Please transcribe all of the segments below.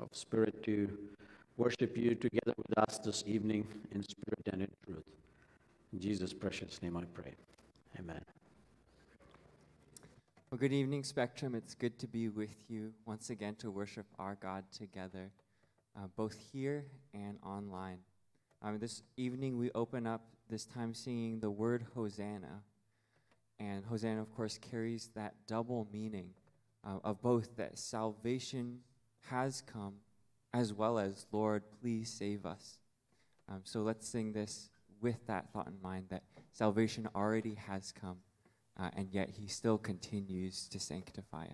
of spirit to worship you together with us this evening in spirit and in truth. In Jesus' precious name I pray. Amen. Well, good evening, Spectrum. It's good to be with you once again to worship our God together, uh, both here and online. Um, this evening, we open up this time singing the word Hosanna. And Hosanna, of course, carries that double meaning uh, of both that salvation has come as well as, Lord, please save us. Um, so let's sing this with that thought in mind that salvation already has come, uh, and yet He still continues to sanctify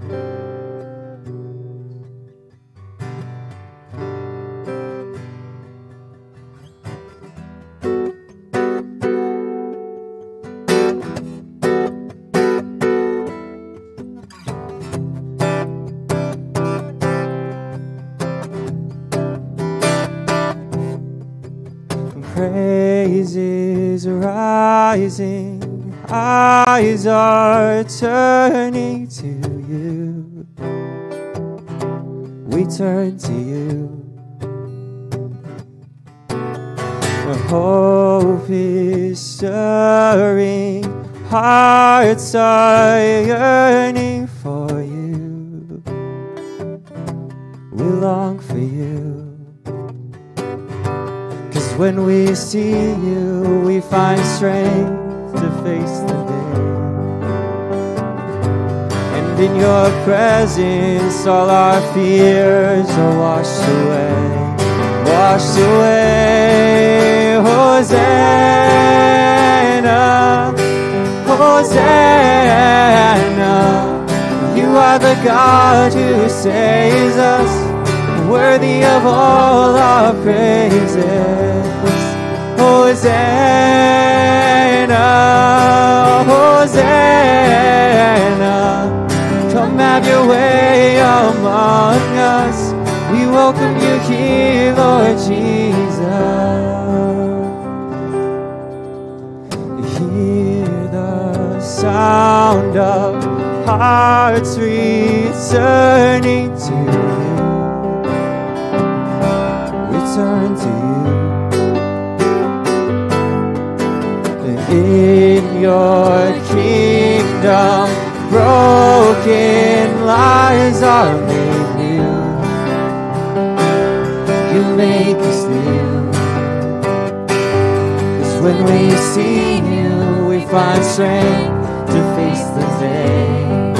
us. Rising, eyes are turning to you. We turn to you. Where hope is stirring, hearts are yearning for you. We long for you. When we see you, we find strength to face the day. And in your presence, all our fears are washed away. Washed away. Hosanna. Hosanna. You are the God who saves us worthy of all our praises. Hosanna, Hosanna, come have your way among us. We welcome you here, Lord Jesus. Hear the sound of hearts returning to your kingdom, broken lives are made new. You make us new. Cause when we see you, we find strength to face the day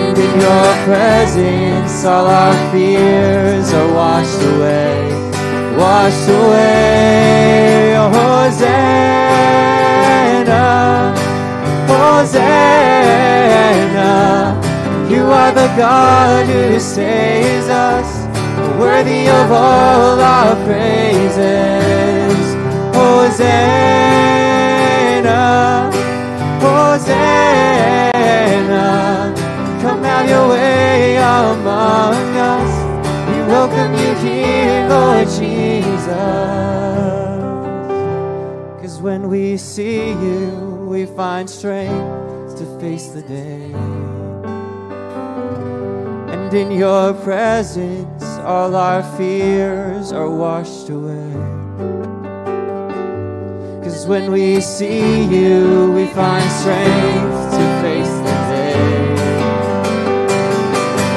And in your presence, all our fears are washed away, washed away. oh, Hosanna, Hosanna. You are the God who saves us, worthy of all our praises. Hosanna, Hosanna. Come have your way among us. We welcome you here, Lord Jesus. Cause when we see you, we find strength to face the day. And in your presence, all our fears are washed away. Cause when we see you, we find strength to face the day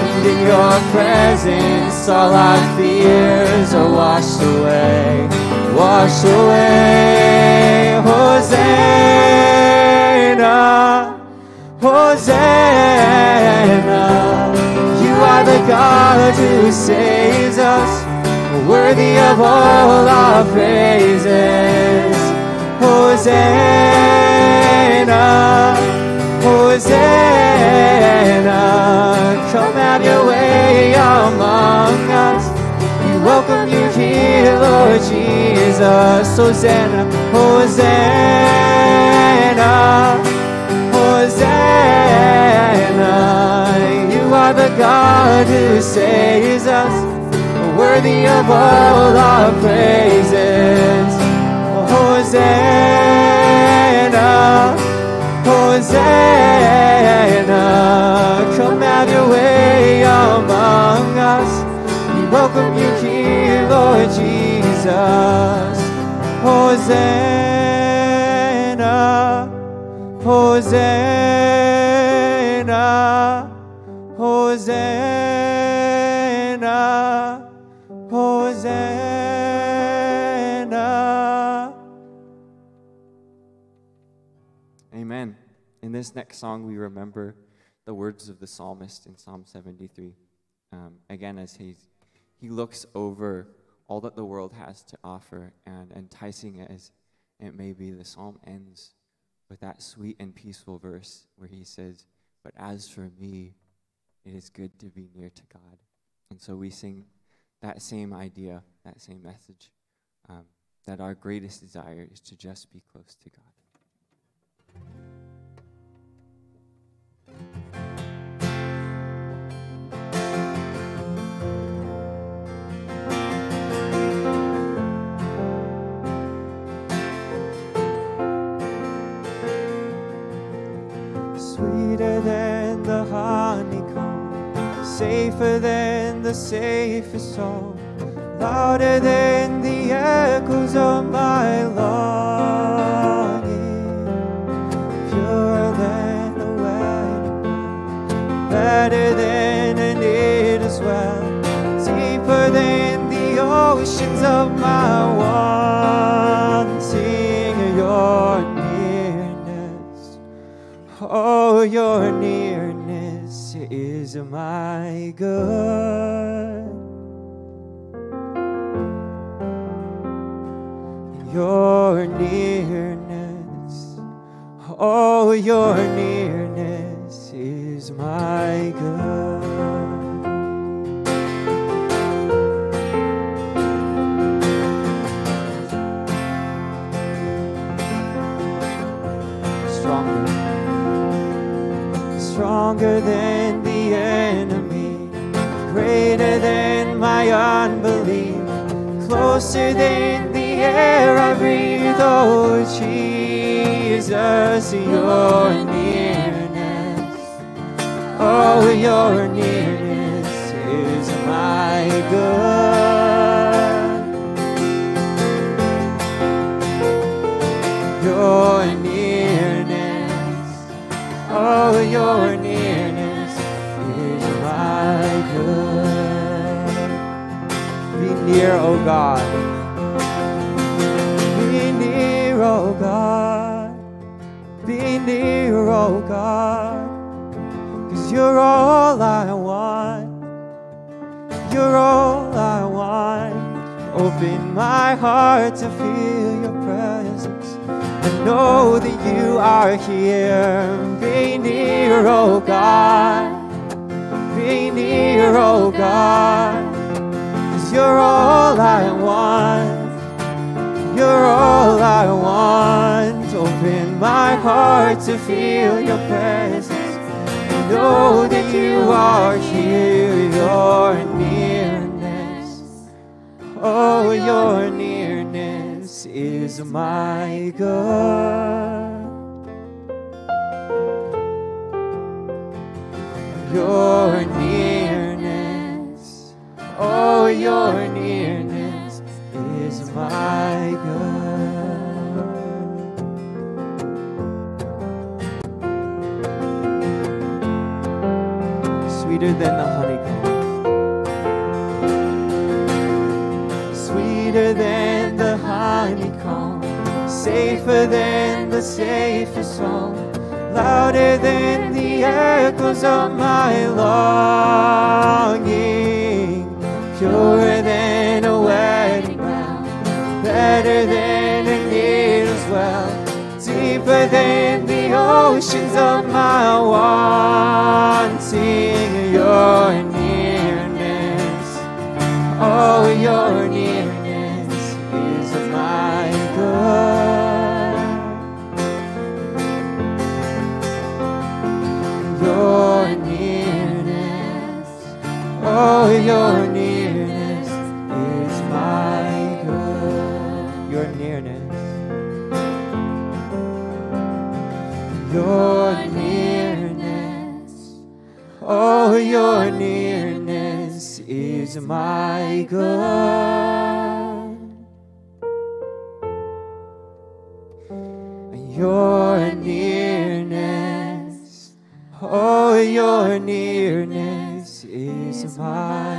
And in your presence, all our fears are washed away, washed away. Hosanna, Hosanna. You are the God who saves us, worthy of all our praises. Hosanna, Hosanna. Come have your way among us welcome you here, Lord Jesus. Hosanna, Hosanna, Hosanna. You are the God who saves us, worthy of all our praises. Hosanna, Hosanna. Come have your way among us. Welcome Hosanna, Hosanna, Hosanna, Hosanna. Amen. In this next song, we remember the words of the psalmist in Psalm 73. Um, again, as he's, he looks over all that the world has to offer, and enticing as it may be, the psalm ends with that sweet and peaceful verse where he says, But as for me, it is good to be near to God. And so we sing that same idea, that same message, um, that our greatest desire is to just be close to God. Safer than the safest song, louder than the echoes of my longing, purer than wedding bell, better than an as well, deeper than the oceans of my wanting your nearness. Oh, your nearness is my good. Your nearness, oh, your nearness is my good. Stronger stronger than my unbelief, closer than the air I breathe. Oh, Jesus, your nearness, oh, your nearness is my good. Your nearness. Oh, your nearness Near, oh God. Be near, oh God. Be near, oh God. Cause you're all I want. You're all I want. Open my heart to feel your presence. I know that you are here. Be near, oh God. Be near, oh God. You're all I want. You're all I want. Open my heart to feel your presence. Know that you are here. Your nearness. Oh, your nearness is my good. Your nearness, oh, your nearness is my good. Sweeter than the honeycomb. sweeter than the honeycomb, safer than the safest song, louder than the echoes of my longing, purer than a wedding vow, better than a needle's well, deeper than the oceans of my wanting. Your nearness. Oh, your nearness is of my good. Your nearness, oh, your Oh, your nearness is my God. Your nearness, oh, your nearness is my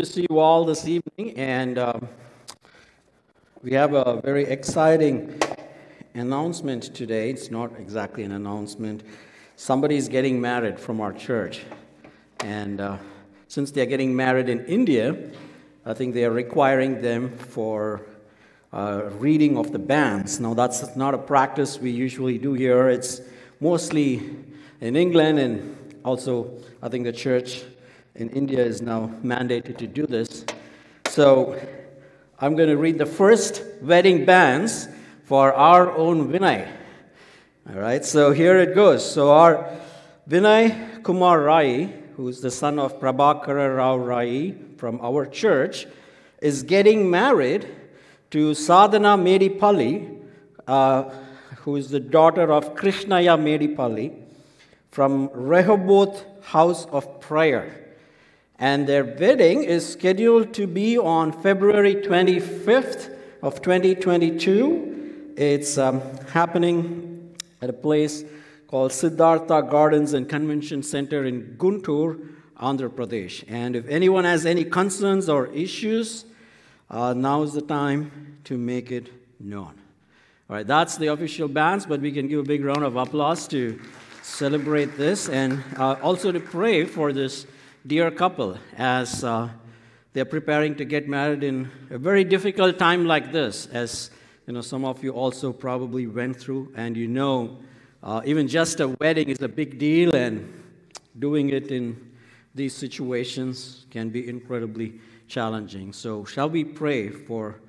to see you all this evening, and um, we have a very exciting announcement today. It's not exactly an announcement. Somebody is getting married from our church, and uh, since they are getting married in India, I think they are requiring them for uh, reading of the banns. Now, that's not a practice we usually do here. It's mostly in England, and also I think the church in India is now mandated to do this. So, I'm going to read the first wedding banns for our own Vinay. All right, so here it goes. So, our Vinay Kumar Rai, who's the son of Prabhakara Rao Rai from our church, is getting married to Sadhana Medipalli, uh, who is the daughter of Krishnaya Medipalli from Rehoboth House of Prayer. And their wedding is scheduled to be on February 25th of 2022. It's um, happening at a place called Siddhartha Gardens and Convention Center in Guntur, Andhra Pradesh. And if anyone has any concerns or issues, uh, now is the time to make it known. All right, that's the official banns, but we can give a big round of applause to celebrate this and uh, also to pray for this dear couple as uh, they're preparing to get married in a very difficult time like this, as you know, some of you also probably went through, and you know, uh, even just a wedding is a big deal, and doing it in these situations can be incredibly challenging. So, shall we pray for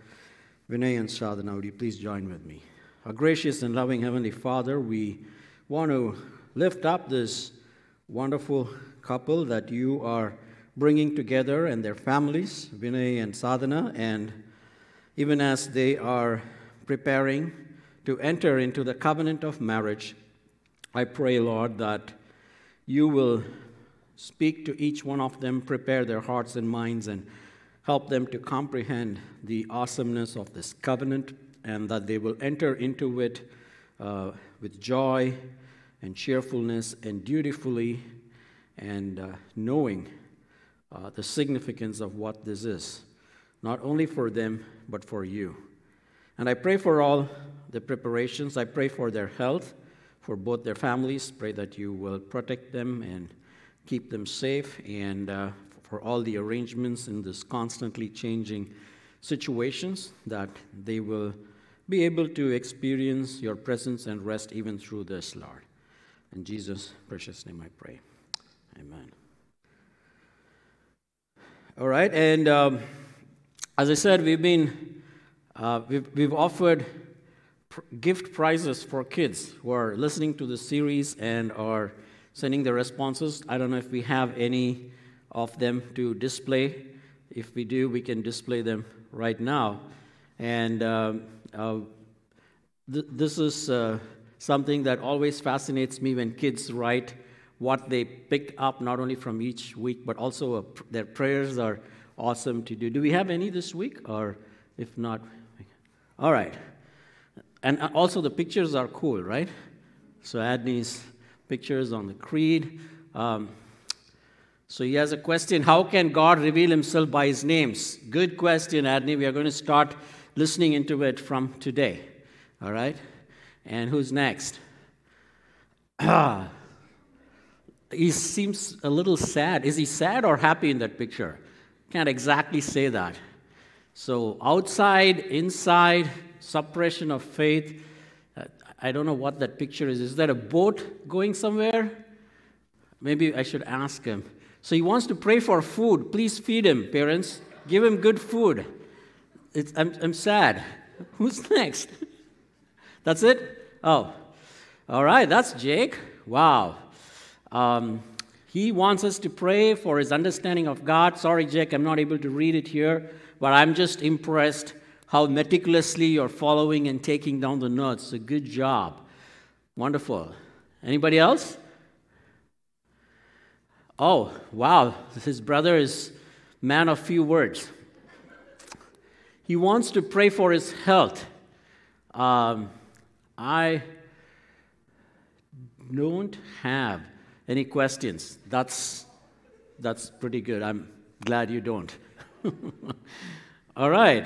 Vinay and Sadhana? Would you please join with me? Our gracious and loving Heavenly Father, we want to lift up this wonderful couple that you are bringing together and their families, Vinay and Sadhana, and even as they are preparing to enter into the covenant of marriage, I pray, Lord, that you will speak to each one of them, prepare their hearts and minds, and help them to comprehend the awesomeness of this covenant, and that they will enter into it uh, with joy and cheerfulness and dutifully and uh, knowing uh, the significance of what this is, not only for them, but for you. And I pray for all the preparations. I pray for their health, for both their families. Pray that you will protect them and keep them safe, and uh, for all the arrangements in this constantly changing situations, that they will be able to experience your presence and rest even through this, Lord. In Jesus' precious name I pray. Amen. All right, and um, as I said, we've been uh, we've, we've offered pr- gift prizes for kids who are listening to the series and are sending their responses. I don't know if we have any of them to display. If we do, we can display them right now. And um, uh, th- this is uh, something that always fascinates me when kids write what they picked up, not only from each week, but also their prayers are awesome to do. Do we have any this week? Or if not, all right. And uh, also, the pictures are cool, right? So, Adney's pictures on the creed. Um, so, he has a question How can God reveal himself by his names? Good question, Adney. We are going to start listening into it from today. All right? And who's next? He seems a little sad. Is he sad or happy in that picture? Can't exactly say that. So, outside, inside, suppression of faith. Uh, I don't know what that picture is. Is that a boat going somewhere? Maybe I should ask him. So, he wants to pray for food. Please feed him, parents. Give him good food. It's, I'm, I'm sad. Who's next? That's it? Oh, all right, that's Jake. Wow. Um, he wants us to pray for his understanding of God. Sorry, Jake, I'm not able to read it here, but I'm just impressed how meticulously you're following and taking down the notes. A good job. Wonderful. Anybody else? Oh, wow. His brother is man of few words. He wants to pray for his health. Um, I don't have any questions? That's, that's pretty good. I'm Glad you don't. All right.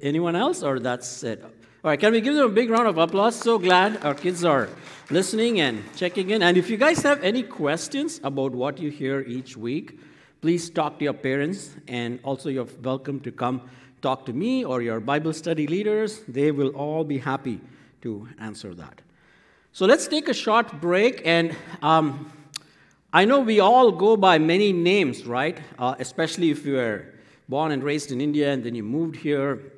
Anyone else, or that's it? All right, can we give them a big round of applause? So glad our kids are listening and checking in. And if you guys have any questions about what you hear each week, please talk to your parents. And also, you're welcome to come talk to me or your Bible study leaders. They will all be happy to answer that. So let's take a short break. And um, I know we all go by many names, right? Uh, especially if you were born and raised in India and then you moved here.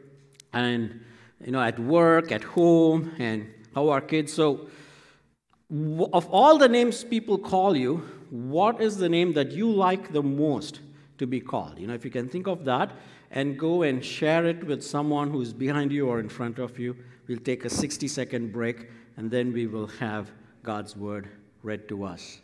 And you know, at work, at home, and how are kids. So, of all the names people call you, what is the name that you like the most to be called? You know, if you can think of that and go and share it with someone who's behind you or in front of you, we'll take a 60 second break and then we will have God's word read to us.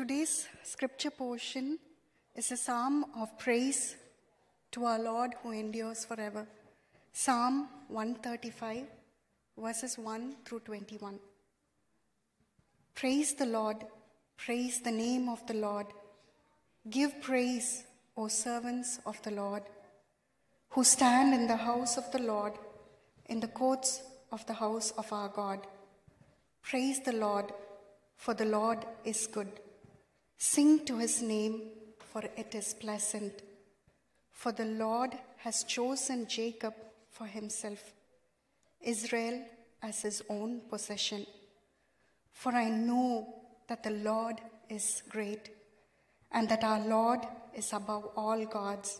Today's scripture portion is a psalm of praise to our Lord who endures forever. Psalm 135, verses 1 through 21. Praise the Lord, praise the name of the Lord. Give praise, O servants of the Lord, who stand in the house of the Lord, in the courts of the house of our God. Praise the Lord, for the Lord is good. Sing to his name, for it is pleasant. For the Lord has chosen Jacob for himself, Israel as his own possession. For I know that the Lord is great, and that our Lord is above all gods.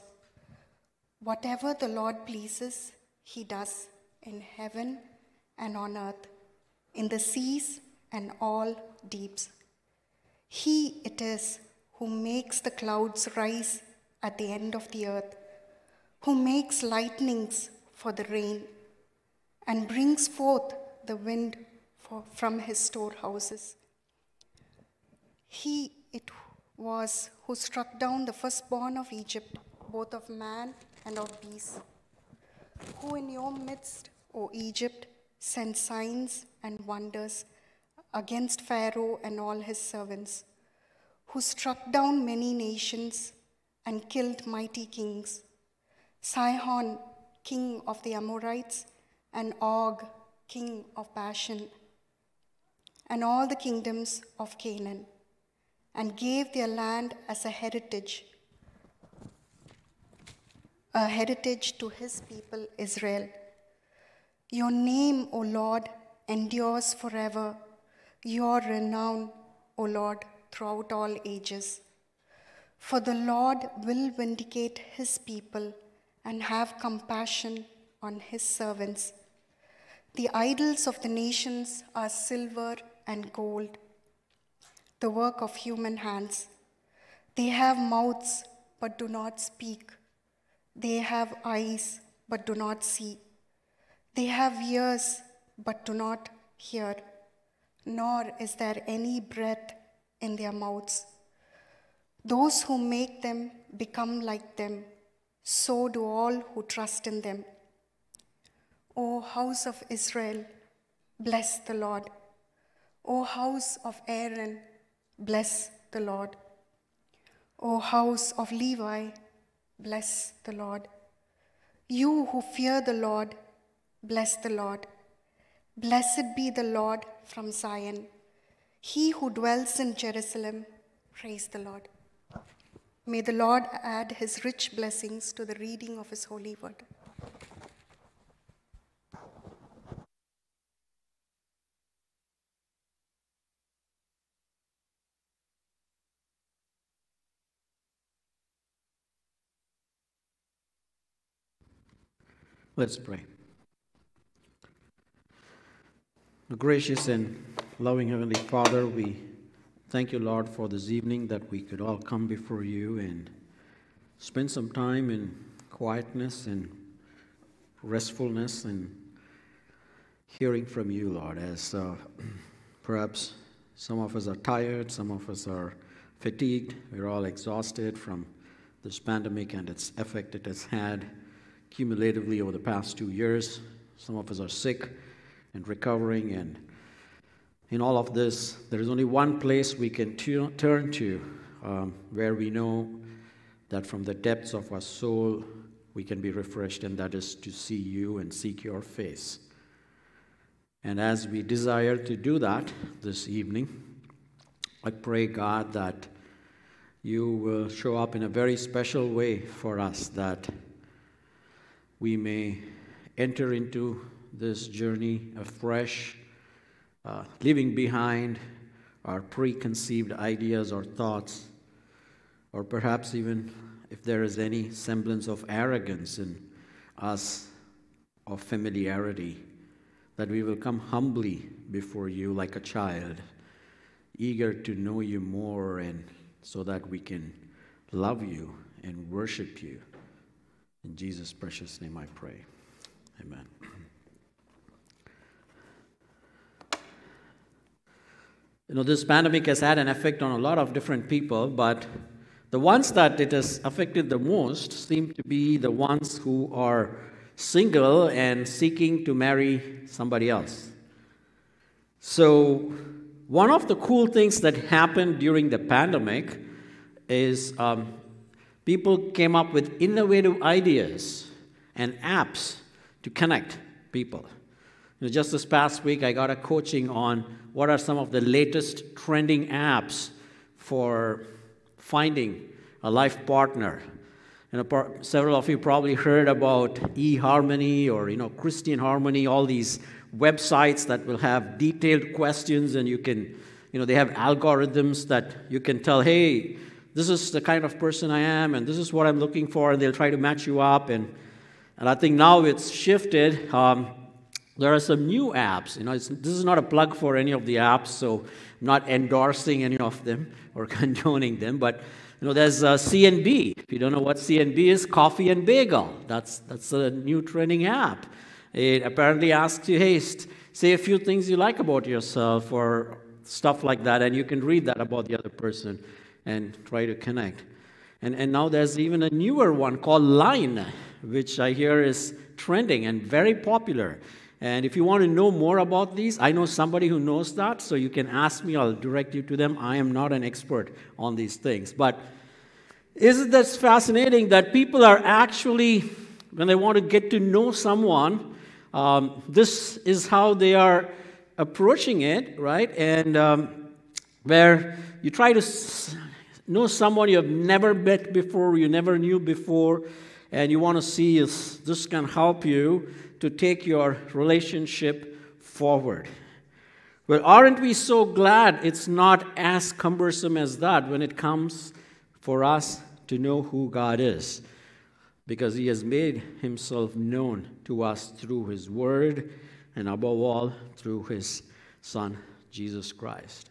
Whatever the Lord pleases, he does in heaven and on earth, in the seas and all deeps. He it is who makes the clouds rise at the end of the earth, who makes lightnings for the rain, and brings forth the wind for, from his storehouses. He it was who struck down the firstborn of Egypt, both of man and of beast, who in your midst, O Egypt, sent signs and wonders against Pharaoh and all his servants, who struck down many nations and killed mighty kings Sihon, king of the Amorites, and Og, king of Bashan, and all the kingdoms of Canaan, and gave their land as a heritage a heritage to his people Israel. Your name, O Lord, endures forever, your renown, O Lord, throughout all ages. For the Lord will vindicate his people and have compassion on his servants. The idols of the nations are silver and gold, the work of human hands. They have mouths but do not speak. They have eyes but do not see. They have ears but do not hear, nor is there any breath in their mouths. Those who make them become like them, so do all who trust in them. O house of Israel, bless the Lord. O house of Aaron, bless the Lord. O house of Levi, bless the Lord. You who fear the Lord, bless the Lord. Blessed be the Lord from Zion. He who dwells in Jerusalem, praise the Lord. May the Lord add his rich blessings to the reading of his holy word. Let's pray. Gracious and loving Heavenly Father, we thank you, Lord, for this evening that we could all come before you and spend some time in quietness and restfulness and hearing from you, Lord, as uh, perhaps some of us are tired, some of us are fatigued, we're all exhausted from this pandemic and its effect it has had cumulatively over the past two years. Some of us are sick and recovering, and in all of this, there is only one place we can tu- turn to um, where we know that from the depths of our soul we can be refreshed, and that is to see you and seek your face. And as we desire to do that this evening, I pray, God, that you will show up in a very special way for us, that we may enter into this journey afresh, uh, leaving behind our preconceived ideas or thoughts, or perhaps even if there is any semblance of arrogance in us, of familiarity, that we will come humbly before you like a child, eager to know you more, and so that we can love you and worship you. In Jesus' precious name I pray. Amen. You know, this pandemic has had an effect on a lot of different people, but the ones that it has affected the most seem to be the ones who are single and seeking to marry somebody else. So, one of the cool things that happened during the pandemic is um, people came up with innovative ideas and apps to connect people. You know, just this past week, I got a coaching on what are some of the latest trending apps for finding a life partner. You know, several of you probably heard about eHarmony or you know Christian Harmony, all these websites that will have detailed questions, and you can, you know, they have algorithms that you can tell, hey, this is the kind of person I am, and this is what I'm looking for, and they'll try to match you up. And, and I think now it's shifted. Um, there are some new apps. You know, this is not a plug for any of the apps, so I'm not endorsing any of them or condoning them. But you know, there's uh, CNB. If you don't know what CNB is, Coffee and Bagel. That's that's a new trending app. It apparently asks you, hey, say a few things you like about yourself or stuff like that, and you can read that about the other person and try to connect. And, and now there's even a newer one called Line, which I hear is trending and very popular. And if you want to know more about these, I know somebody who knows that, so you can ask me, I'll direct you to them. I am not an expert on these things. But isn't that fascinating that people are actually, when they want to get to know someone, um, this is how they are approaching it, right? And um, where you try to know someone you have never met before, you never knew before, and you want to see if this can help you to take your relationship forward. Well, aren't we so glad it's not as cumbersome as that when it comes for us to know who God is? Because He has made Himself known to us through His Word and above all through His Son, Jesus Christ.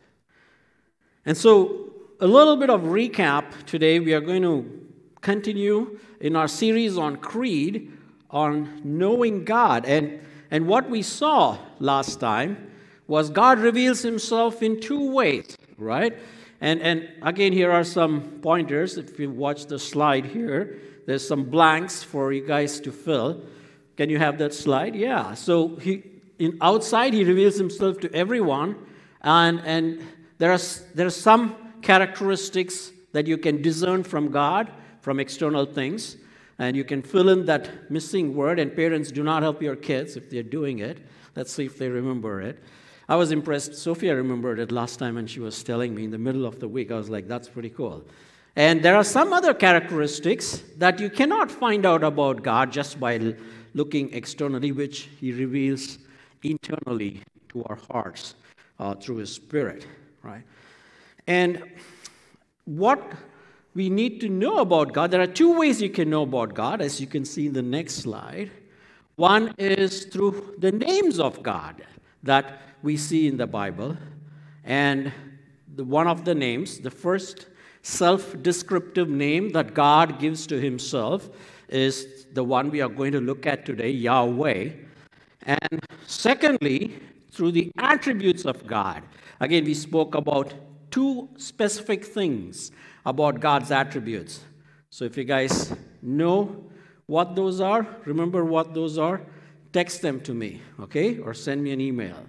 And so, a little bit of recap today. We are going to continue in our series on Creed on knowing God. And, and what we saw last time was God reveals himself in two ways, right? And, and again, here are some pointers. If you watch the slide here, there's some blanks for you guys to fill. Can you have that slide? Yeah. So he, in, outside, he reveals himself to everyone. And, and there, are, there are some characteristics that you can discern from God, from external things. And you can fill in that missing word. And parents, do not help your kids if they're doing it. Let's see if they remember it. I was impressed. Sophia remembered it last time, and she was telling me in the middle of the week. I was like, that's pretty cool. And there are some other characteristics that you cannot find out about God just by looking externally, which He reveals internally to our hearts uh, through His Spirit, right? And what we need to know about God, there are two ways you can know about God, as you can see in the next slide. One is through the names of God that we see in the Bible. And the, one of the names, the first self descriptive name that God gives to Himself, is the one we are going to look at today, Yahweh. And secondly, through the attributes of God. Again, we spoke about two specific things about God's attributes. So if you guys know what those are, remember what those are, text them to me, okay? Or send me an email.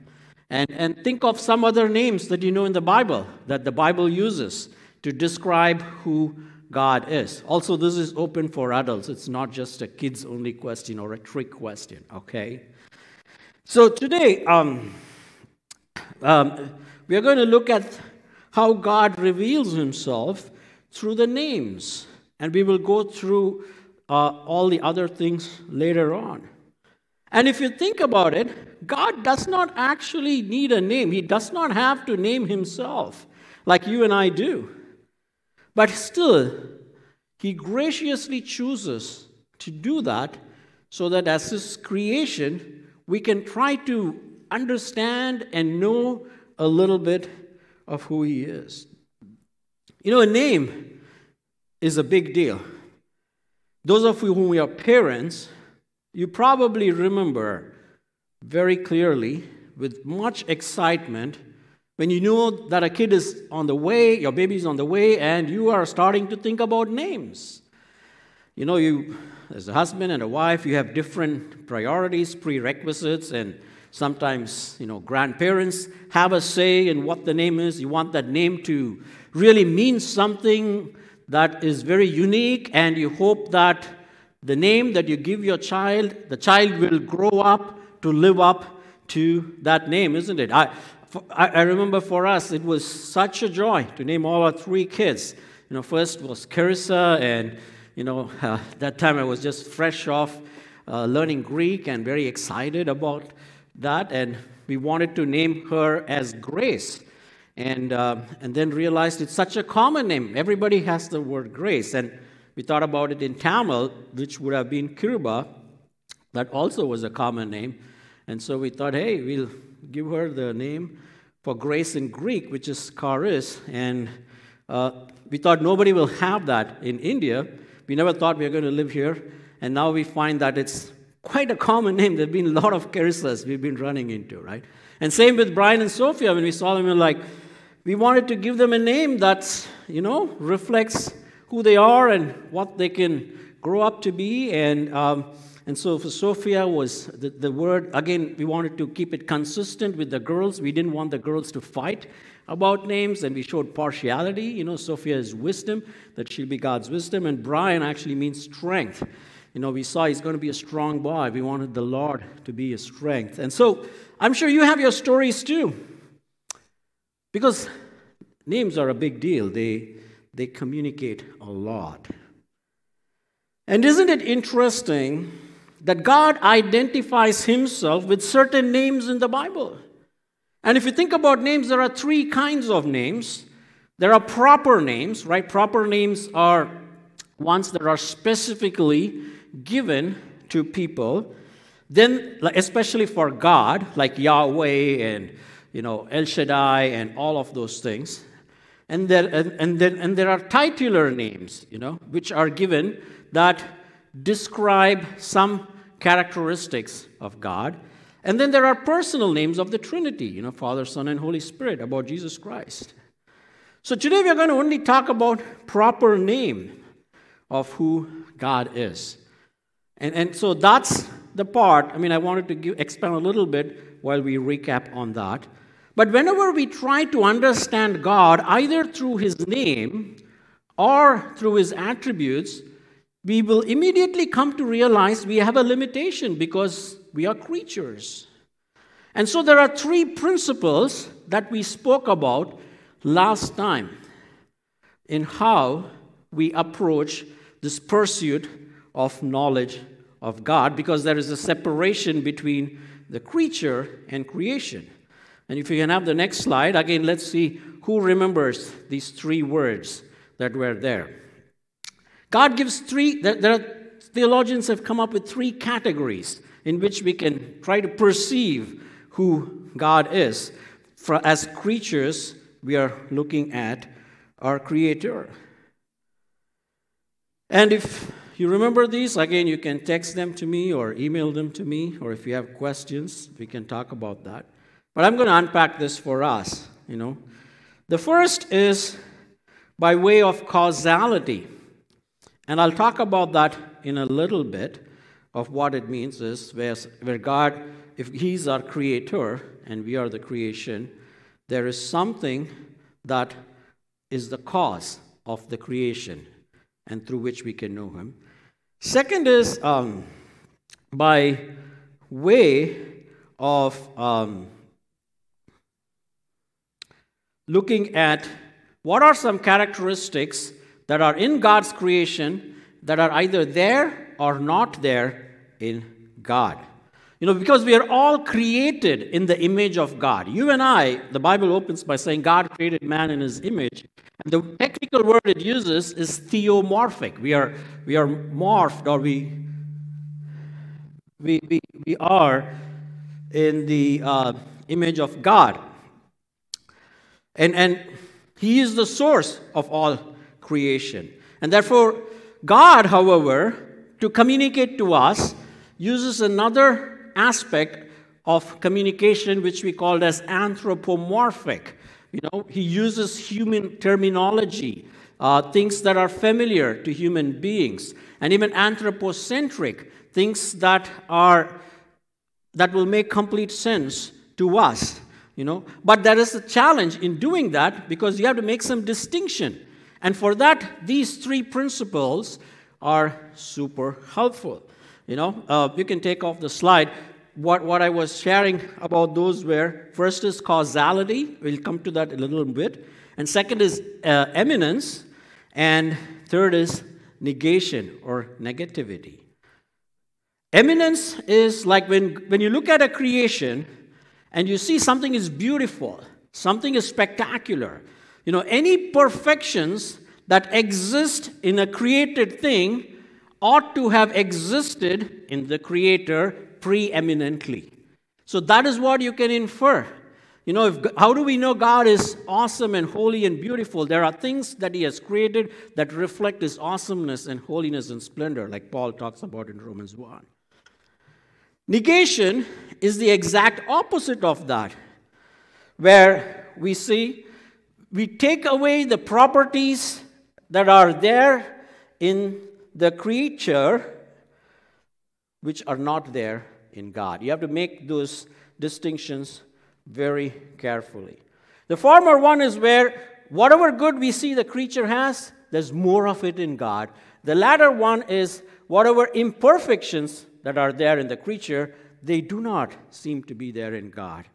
And, and think of some other names that you know in the Bible that the Bible uses to describe who God is. Also, this is open for adults. It's not just a kids only question or a trick question, okay? So today, um, um, we are going to look at how God reveals himself through the names. And we will go through uh, all the other things later on. And if you think about it, God does not actually need a name. He does not have to name himself like you and I do. But still, He graciously chooses to do that so that as His creation, we can try to understand and know a little bit of who He is. You know, a name is a big deal. Those of you who are parents, you probably remember very clearly, with much excitement, when you know that a kid is on the way, your baby is on the way, and you are starting to think about names. You know, you, as a husband and a wife, you have different priorities, prerequisites, and sometimes, you know, grandparents have a say in what the name is. You want that name to really means something that is very unique, and you hope that the name that you give your child, the child will grow up to live up to that name, isn't it? I, I remember for us, it was such a joy to name all our three kids. You know, first was Carissa, and, you know, uh, that time I was just fresh off uh, learning Greek and very excited about that. And we wanted to name her as Grace. And, uh, and then realized it's such a common name. Everybody has the word grace. And we thought about it in Tamil, which would have been Kirba. That also was a common name. And so we thought, hey, we'll give her the name for grace in Greek, which is charis. And uh, we thought nobody will have that in India. We never thought we were going to live here. And now we find that it's quite a common name. There have been a lot of charisas we've been running into, right? And same with Brian and Sophia. When we saw them, we were like, we wanted to give them a name that, you know, reflects who they are and what they can grow up to be. And um, and so for Sophia was the, the word, again, we wanted to keep it consistent with the girls. We didn't want the girls to fight about names, and we showed partiality. You know, Sophia is wisdom, that she'll be God's wisdom, and Brian actually means strength. You know, we saw he's going to be a strong boy. We wanted the Lord to be his strength. And so I'm sure you have your stories too. Because names are a big deal, they, they communicate a lot. And isn't it interesting that God identifies himself with certain names in the Bible? And if you think about names, there are three kinds of names. There are proper names, right? Proper names are ones that are specifically given to people. Then, especially for God, like Yahweh and you know El Shaddai and all of those things. And there, and, and, then, and there are titular names, you know, which are given that describe some characteristics of God. And then there are personal names of the Trinity, you know, Father, Son, and Holy Spirit, about Jesus Christ. So today we are going to only talk about proper name of who God is. And, and so that's the part, I mean, I wanted to give, expand a little bit while we recap on that. But whenever we try to understand God, either through his name or through his attributes, we will immediately come to realize we have a limitation because we are creatures. And so there are three principles that we spoke about last time in how we approach this pursuit of knowledge of God because there is a separation between the creature and creation. And if you can have the next slide, again, let's see who remembers these three words that were there. God gives three, there are, theologians have come up with three categories in which we can try to perceive who God is. For, as creatures, we are looking at our Creator. And if you remember these, again, you can text them to me or email them to me, or if you have questions, we can talk about that. But I'm going to unpack this for us, you know. The first is by way of causality. And I'll talk about that in a little bit of what it means is where, where God, if He's our creator and we are the creation, there is something that is the cause of the creation and through which we can know Him. Second is um, by way of um, looking at what are some characteristics that are in God's creation that are either there or not there in God. You know, because we are all created in the image of God. You and I, the Bible opens by saying God created man in his image. And the technical word it uses is theomorphic. We are, we are morphed or we, we, we, we are in the uh, image of God. And, and he is the source of all creation. And therefore, God, however, to communicate to us, uses another aspect of communication which we call as anthropomorphic. You know, he uses human terminology, uh, things that are familiar to human beings, and even anthropocentric, things that are that will make complete sense to us. You know, but there is a challenge in doing that because you have to make some distinction. And for that, these three principles are super helpful. You know, uh, you can take off the slide. What, what I was sharing about those were first is causality. We'll come to that a little bit. And second is uh, eminence. And third is negation or negativity. Eminence is like when, when you look at a creation and you see something is beautiful, something is spectacular. You know, any perfections that exist in a created thing ought to have existed in the Creator preeminently. So that is what you can infer. You know, if, how do we know God is awesome and holy and beautiful? There are things that He has created that reflect His awesomeness and holiness and splendor, like Paul talks about in Romans 1. Negation is the exact opposite of that, where we see we take away the properties that are there in the creature which are not there in God. You have to make those distinctions very carefully. The former one is where whatever good we see the creature has, there's more of it in God. The latter one is whatever imperfections that are there in the creature, they do not seem to be there in God.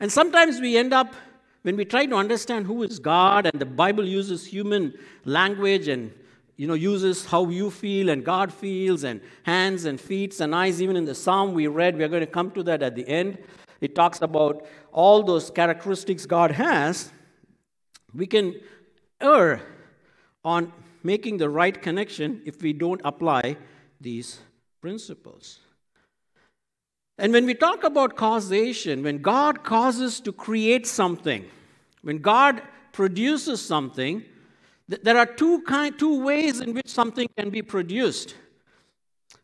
And sometimes we end up when we try to understand who is God and the Bible uses human language and you know, uses how you feel and God feels and hands and feet and eyes. Even in the psalm we read, we're going to come to that at the end. It talks about all those characteristics God has. We can err on making the right connection if we don't apply these principles. And when we talk about causation, when God causes to create something, when God produces something, th- there are two, kind, two ways in which something can be produced.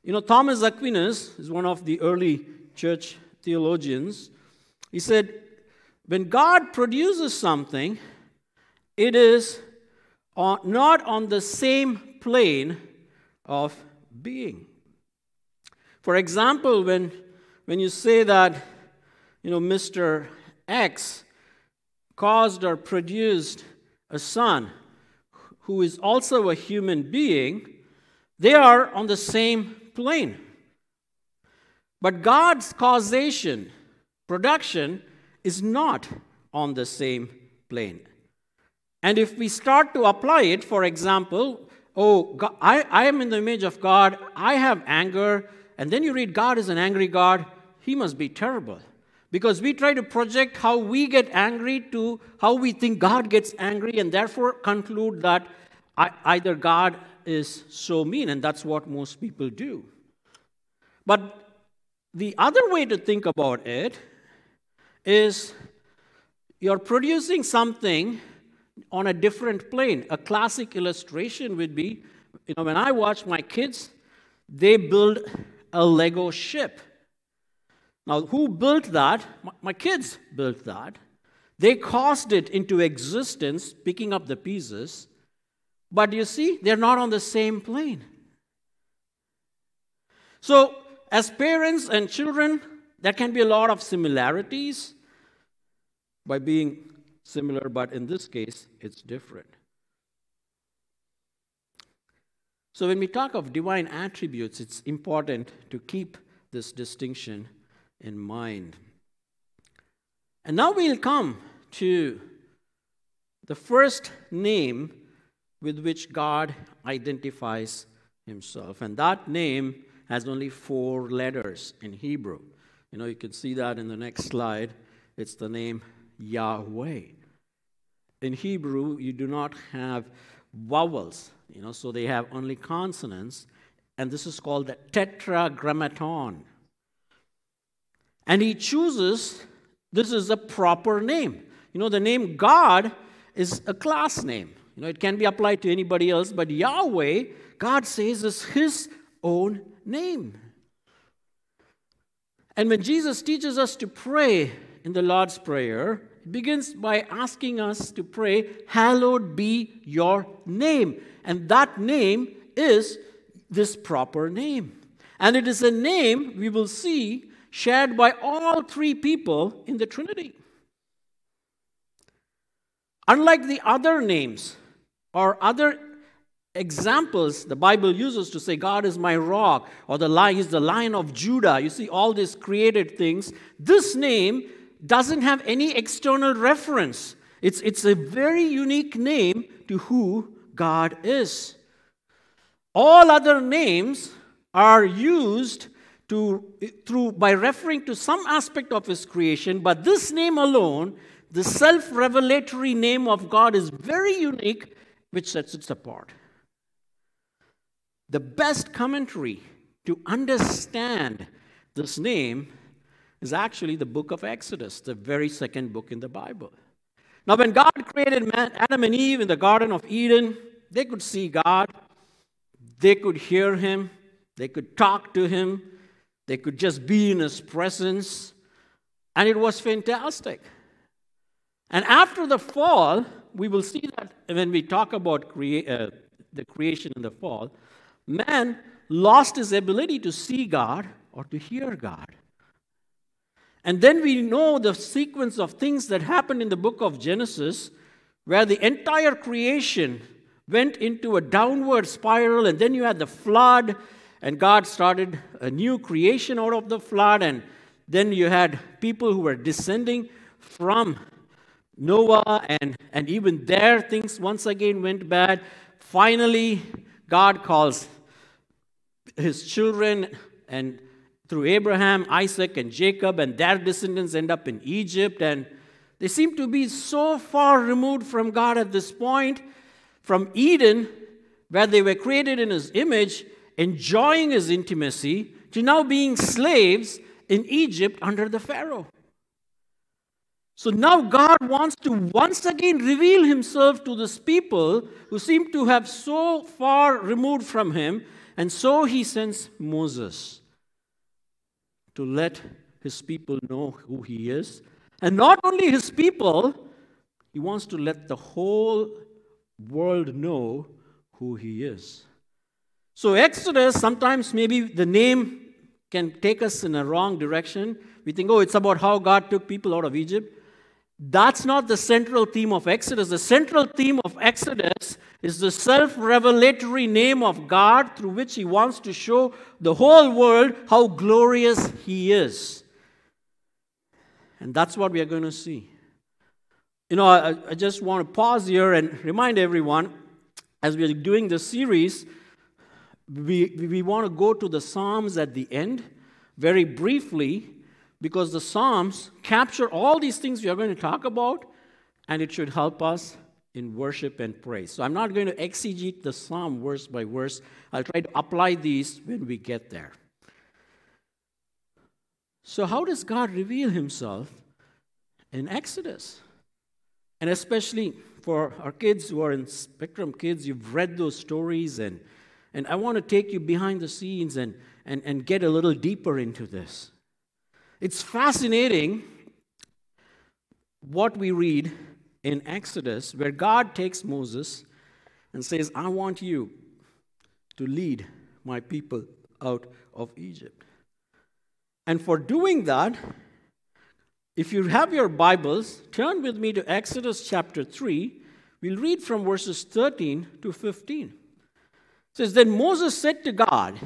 You know, Thomas Aquinas is one of the early church theologians. He said, when God produces something, it is on, not on the same plane of being. For example, when when you say that, you know, Mr. X caused or produced a son who is also a human being, they are on the same plane. But God's causation, production, is not on the same plane. And if we start to apply it, for example, oh, God, I, I am in the image of God, I have anger, and then you read God is an angry God, he must be terrible. Because we try to project how we get angry to how we think God gets angry, and therefore conclude that either God is so mean, and that's what most people do. But the other way to think about it is you're producing something on a different plane. A classic illustration would be you know, when I watch my kids, they build a Lego ship. Now, who built that? My kids built that. They caused it into existence, picking up the pieces. But you see, they're not on the same plane. So, as parents and children, there can be a lot of similarities by being similar, but in this case, it's different. So, when we talk of divine attributes, it's important to keep this distinction in mind. And now we'll come to the first name with which God identifies himself. And that name has only four letters in Hebrew. You know, you can see that in the next slide. It's the name Yahweh. In Hebrew, you do not have vowels, you know, so they have only consonants. And this is called the tetragrammaton. And he chooses this is a proper name. You know, the name God is a class name. You know, it can be applied to anybody else, but Yahweh, God says, is his own name. And when Jesus teaches us to pray in the Lord's Prayer, begins by asking us to pray, Hallowed be your name. And that name is this proper name. And it is a name we will see shared by all three people in the Trinity. Unlike the other names or other examples the Bible uses to say, God is my rock, or the lion is the lion of Judah, you see all these created things, this name doesn't have any external reference. It's, it's a very unique name to who God is. All other names are used to, through, by referring to some aspect of his creation, but this name alone, the self revelatory name of God, is very unique, which sets it apart. The best commentary to understand this name is actually the book of Exodus, the very second book in the Bible. Now, when God created man, Adam and Eve in the Garden of Eden, they could see God, they could hear Him, they could talk to Him, they could just be in his presence, and it was fantastic. And after the fall, we will see that when we talk about crea- uh, the creation and the fall, man lost his ability to see God or to hear God. And then we know the sequence of things that happened in the book of Genesis, where the entire creation went into a downward spiral, and then you had the flood, and God started a new creation out of the flood. And then you had people who were descending from Noah, and, and even there things once again went bad. Finally, God calls his children and through Abraham, Isaac, and Jacob, and their descendants end up in Egypt. And they seem to be so far removed from God at this point, from Eden, where they were created in his image, enjoying his intimacy, to now being slaves in Egypt under the Pharaoh. So now God wants to once again reveal himself to this people who seem to have so far removed from him, and so he sends Moses to let his people know who he is. And not only his people, he wants to let the whole world know who he is. So, Exodus, sometimes maybe the name can take us in a wrong direction. We think, oh, it's about how God took people out of Egypt. That's not the central theme of Exodus. The central theme of Exodus is the self revelatory name of God through which He wants to show the whole world how glorious He is. And that's what we are going to see. You know, I, I just want to pause here and remind everyone as we are doing this series, we, we want to go to the Psalms at the end very briefly because the Psalms capture all these things we are going to talk about, and it should help us in worship and praise. So I'm not going to exegete the Psalm verse by verse. I'll try to apply these when we get there. So, how does God reveal Himself in Exodus? And especially for our kids who are in Spectrum Kids, you've read those stories, and, and I want to take you behind the scenes and, and, and get a little deeper into this. It's fascinating what we read in Exodus, where God takes Moses and says, I want you to lead my people out of Egypt. And for doing that, if you have your Bibles, turn with me to Exodus chapter 3. We'll read from verses 13 to 15. It says, Then Moses said to God,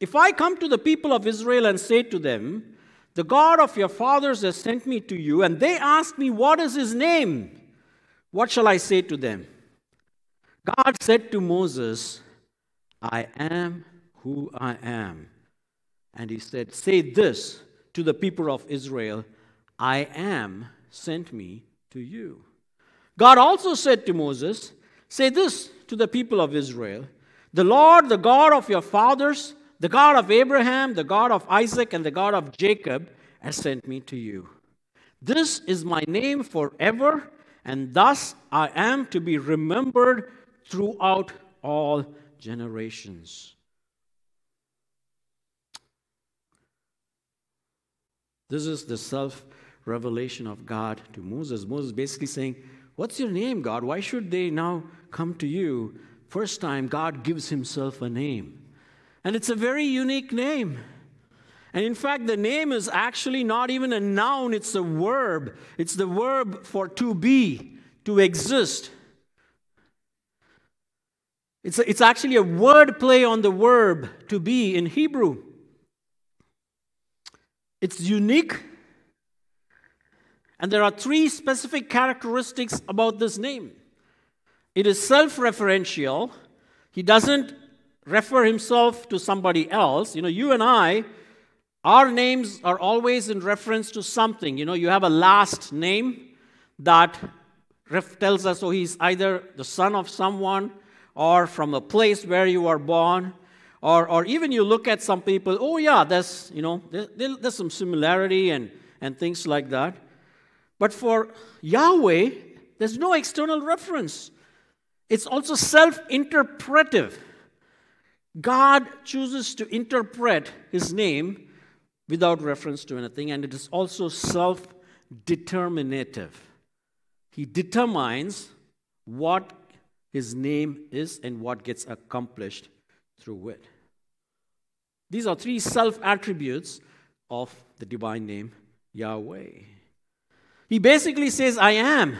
If I come to the people of Israel and say to them, the God of your fathers has sent me to you, and they ask me, What is his name? What shall I say to them? God said to Moses, I am who I am. And he said, Say this to the people of Israel I am sent me to you. God also said to Moses, Say this to the people of Israel The Lord, the God of your fathers, the God of Abraham, the God of Isaac, and the God of Jacob has sent me to you. This is my name forever, and thus I am to be remembered throughout all generations. This is the self revelation of God to Moses. Moses basically saying, What's your name, God? Why should they now come to you? First time, God gives himself a name. And it's a very unique name. And in fact, the name is actually not even a noun, it's a verb. It's the verb for to be, to exist. It's, a, it's actually a word play on the verb to be in Hebrew. It's unique. And there are three specific characteristics about this name it is self referential, he doesn't refer himself to somebody else. You know, you and I, our names are always in reference to something. You know, you have a last name that tells us, oh, he's either the son of someone or from a place where you are born. Or, or even you look at some people, oh, yeah, there's, you know, there, there's some similarity and, and things like that. But for Yahweh, there's no external reference. It's also self interpretive. God chooses to interpret his name without reference to anything, and it is also self determinative. He determines what his name is and what gets accomplished through it. These are three self attributes of the divine name Yahweh. He basically says, I am.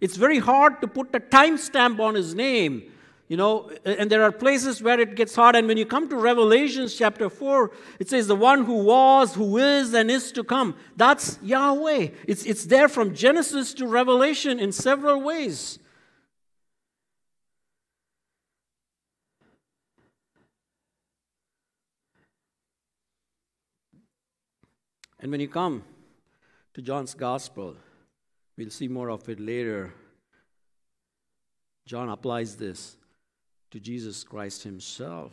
It's very hard to put a timestamp on his name you know, and there are places where it gets hard. And when you come to Revelations chapter 4, it says, The one who was, who is, and is to come. That's Yahweh. It's, it's there from Genesis to Revelation in several ways. And when you come to John's gospel, we'll see more of it later. John applies this to Jesus Christ himself,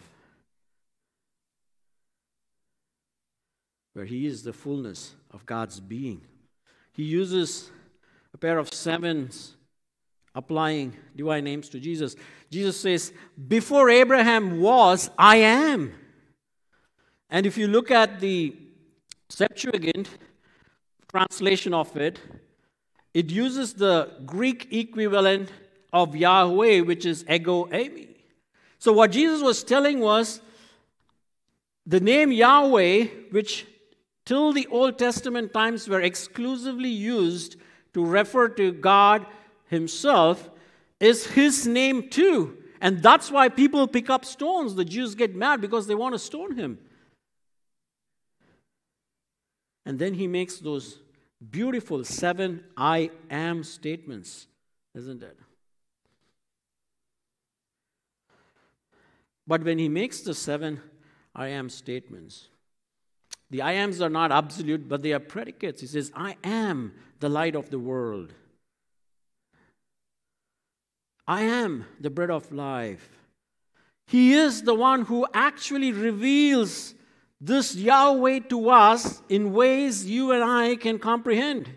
where he is the fullness of God's being. He uses a pair of sevens applying divine names to Jesus. Jesus says, Before Abraham was, I am. And if you look at the Septuagint translation of it, it uses the Greek equivalent of Yahweh, which is ego eimi. So, what Jesus was telling was the name Yahweh, which till the Old Testament times were exclusively used to refer to God Himself, is His name too. And that's why people pick up stones. The Jews get mad because they want to stone Him. And then He makes those beautiful seven I am statements, isn't it? But when he makes the seven I am statements, the I ams are not absolute, but they are predicates. He says, I am the light of the world. I am the bread of life. He is the one who actually reveals this Yahweh to us in ways you and I can comprehend.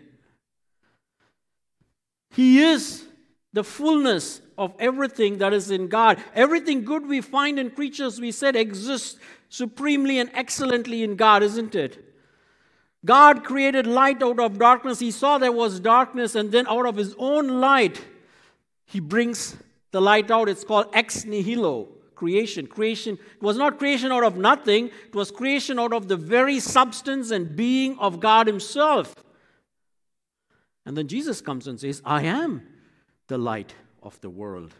He is the fullness of everything that is in God. Everything good we find in creatures, we said, exists supremely and excellently in God, isn't it? God created light out of darkness. He saw there was darkness, and then out of His own light, He brings the light out. It's called ex nihilo creation. Creation it was not creation out of nothing, it was creation out of the very substance and being of God Himself. And then Jesus comes and says, I am the light of the world.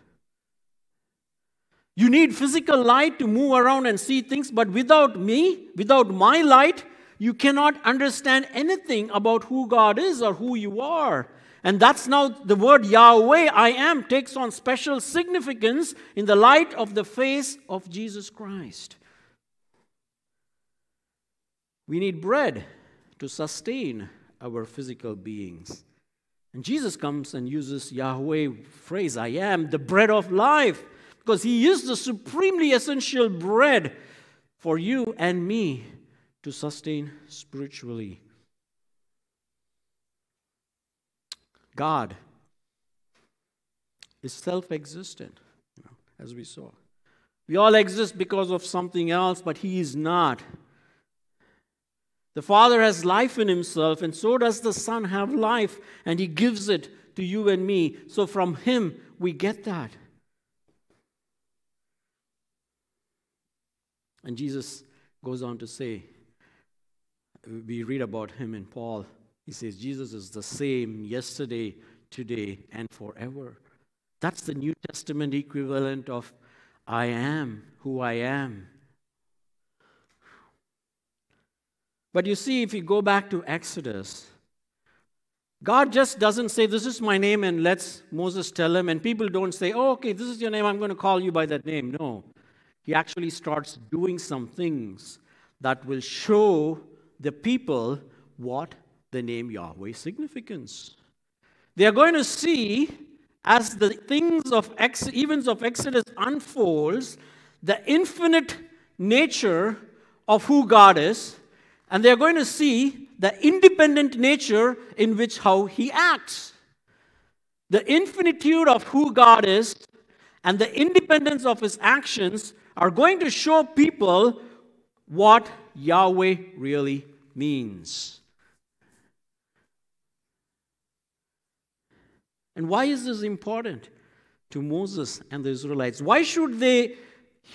You need physical light to move around and see things, but without me, without my light, you cannot understand anything about who God is or who you are. And that's now the word Yahweh, I am, takes on special significance in the light of the face of Jesus Christ. We need bread to sustain our physical beings. And Jesus comes and uses Yahweh phrase, I am the bread of life, because he is the supremely essential bread for you and me to sustain spiritually. God is self existent, you know, as we saw. We all exist because of something else, but He is not. The Father has life in Himself, and so does the Son have life, and He gives it to you and me. So from Him, we get that. And Jesus goes on to say, we read about Him in Paul. He says, Jesus is the same yesterday, today, and forever. That's the New Testament equivalent of I am who I am. But you see, if you go back to Exodus, God just doesn't say, This is my name, and lets Moses tell him, and people don't say, Oh, okay, this is your name, I'm going to call you by that name. No. He actually starts doing some things that will show the people what the name Yahweh significance. They are going to see as the things of ex- events of Exodus unfolds, the infinite nature of who God is, and they are going to see the independent nature in which how he acts. The infinitude of who God is and the independence of his actions are going to show people what Yahweh really means. And why is this important to Moses and the Israelites? Why should they,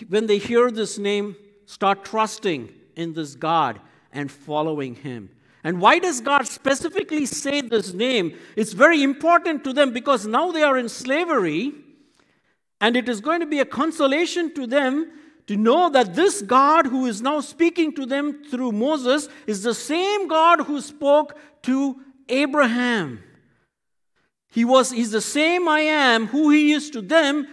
when they hear this name, start trusting in this God and following him? And why does God specifically say this name? It's very important to them because now they are in slavery, and it is going to be a consolation to them to know that this God who is now speaking to them through Moses is the same God who spoke to Abraham. He was he's the same I am, who he is to them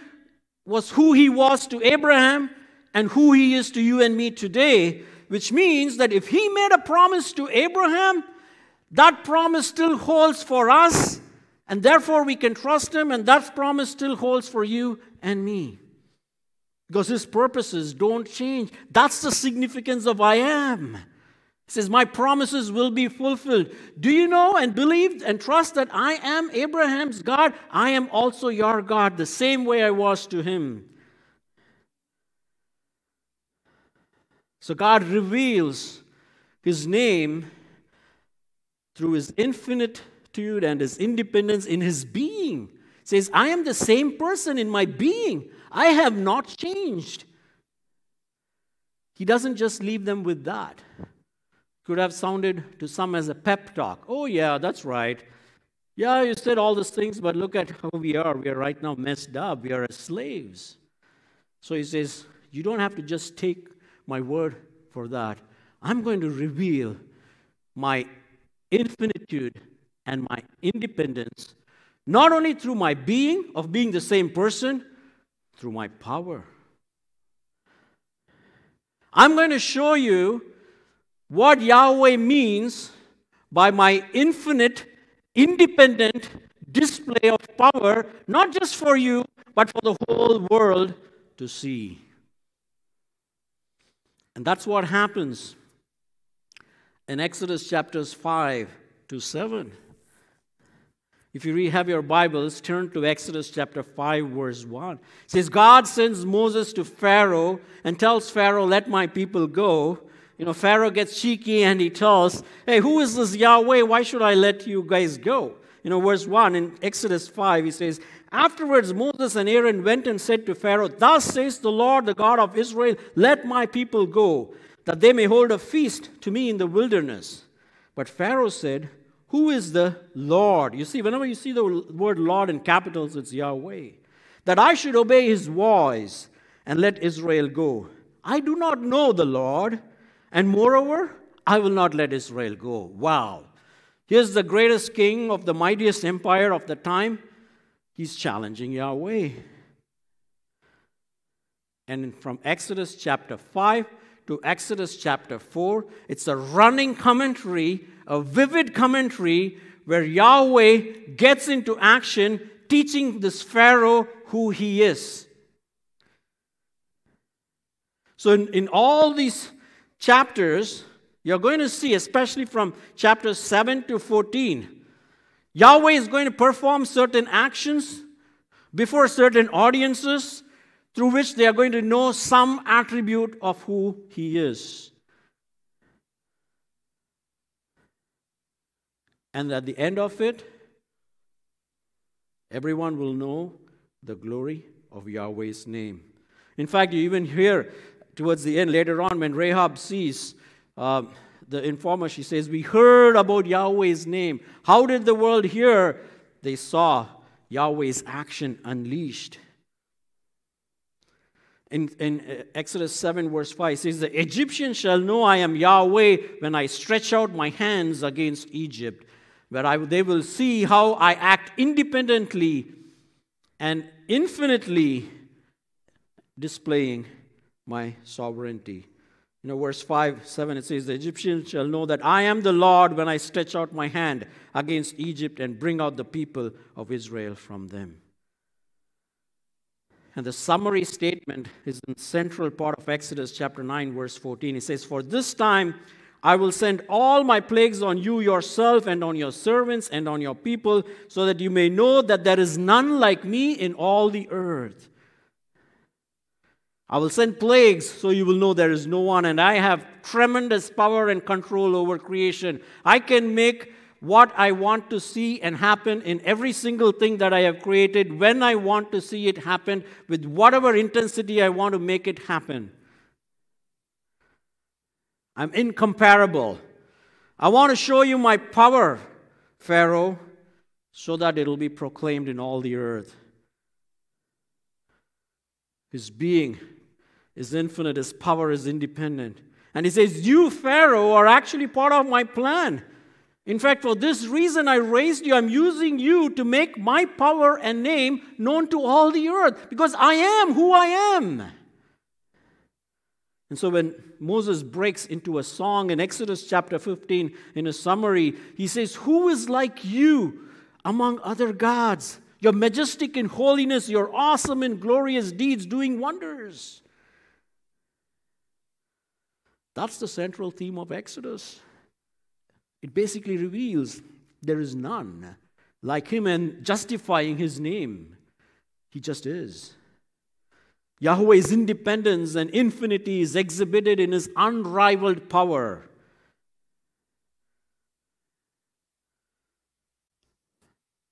was who he was to Abraham and who he is to you and me today which means that if he made a promise to Abraham, that promise still holds for us, and therefore we can trust him, and that promise still holds for you and me. Because his purposes don't change. That's the significance of I am. He says, My promises will be fulfilled. Do you know and believe and trust that I am Abraham's God? I am also your God, the same way I was to him. So God reveals his name through his infinitude and his independence in his being. He says, I am the same person in my being. I have not changed. He doesn't just leave them with that. Could have sounded to some as a pep talk. Oh, yeah, that's right. Yeah, you said all those things, but look at how we are. We are right now messed up. We are as slaves. So he says, You don't have to just take my word for that. I'm going to reveal my infinitude and my independence, not only through my being of being the same person, through my power. I'm going to show you what Yahweh means by my infinite, independent display of power, not just for you, but for the whole world to see. And that's what happens in Exodus chapters 5 to 7. If you have your Bibles, turn to Exodus chapter 5, verse 1. It says, God sends Moses to Pharaoh and tells Pharaoh, Let my people go. You know, Pharaoh gets cheeky and he tells, Hey, who is this Yahweh? Why should I let you guys go? You know, verse 1 in Exodus 5, he says, Afterwards, Moses and Aaron went and said to Pharaoh, Thus says the Lord, the God of Israel, let my people go, that they may hold a feast to me in the wilderness. But Pharaoh said, Who is the Lord? You see, whenever you see the word Lord in capitals, it's Yahweh. That I should obey his voice and let Israel go. I do not know the Lord, and moreover, I will not let Israel go. Wow. Here's the greatest king of the mightiest empire of the time He's challenging Yahweh. And from Exodus chapter 5 to Exodus chapter 4, it's a running commentary, a vivid commentary where Yahweh gets into action teaching this Pharaoh who he is. So, in, in all these chapters, you're going to see, especially from chapters 7 to 14, Yahweh is going to perform certain actions before certain audiences through which they are going to know some attribute of who He is. And at the end of it, everyone will know the glory of Yahweh's name. In fact, you even hear towards the end, later on, when Rahab sees. Uh, the informer, she says, We heard about Yahweh's name. How did the world hear? They saw Yahweh's action unleashed. In, in uh, Exodus 7, verse 5, says, The Egyptians shall know I am Yahweh when I stretch out my hands against Egypt, where I, they will see how I act independently and infinitely displaying my sovereignty. You know, verse 5, 7, it says, The Egyptians shall know that I am the Lord when I stretch out my hand against Egypt and bring out the people of Israel from them. And the summary statement is in the central part of Exodus chapter 9, verse 14. It says, For this time I will send all my plagues on you yourself and on your servants and on your people, so that you may know that there is none like me in all the earth. I will send plagues so you will know there is no one, and I have tremendous power and control over creation. I can make what I want to see and happen in every single thing that I have created when I want to see it happen, with whatever intensity I want to make it happen. I'm incomparable. I want to show you my power, Pharaoh, so that it'll be proclaimed in all the earth. His being is infinite, His power is independent. And He says, You, Pharaoh, are actually part of my plan. In fact, for this reason I raised you. I'm using you to make my power and name known to all the earth because I am who I am. And so when Moses breaks into a song in Exodus chapter 15, in a summary, he says, Who is like you among other gods? You're majestic in holiness, you're awesome in glorious deeds, doing wonders. That's the central theme of Exodus. It basically reveals there is none like him and justifying his name. He just is. Yahweh's independence and infinity is exhibited in his unrivaled power.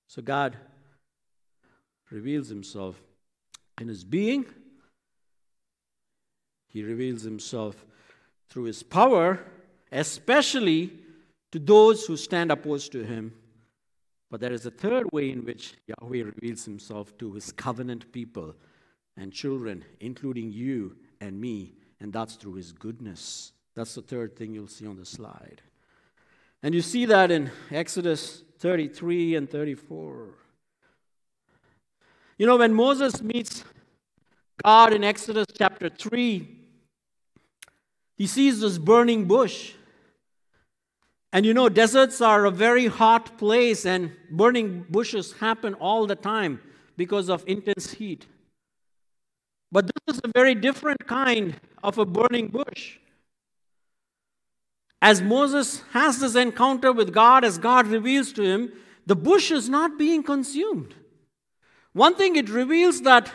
So God reveals himself in his being, he reveals himself through his power, especially to those who stand opposed to him. But there is a third way in which Yahweh reveals himself to his covenant people and children, including you and me, and that's through his goodness. That's the third thing you'll see on the slide. And you see that in Exodus 33 and 34. You know, when Moses meets God in Exodus chapter 3, he sees this burning bush. And you know, deserts are a very hot place, and burning bushes happen all the time because of intense heat. But this is a very different kind of a burning bush. As Moses has this encounter with God, as God reveals to him, the bush is not being consumed. One thing it reveals that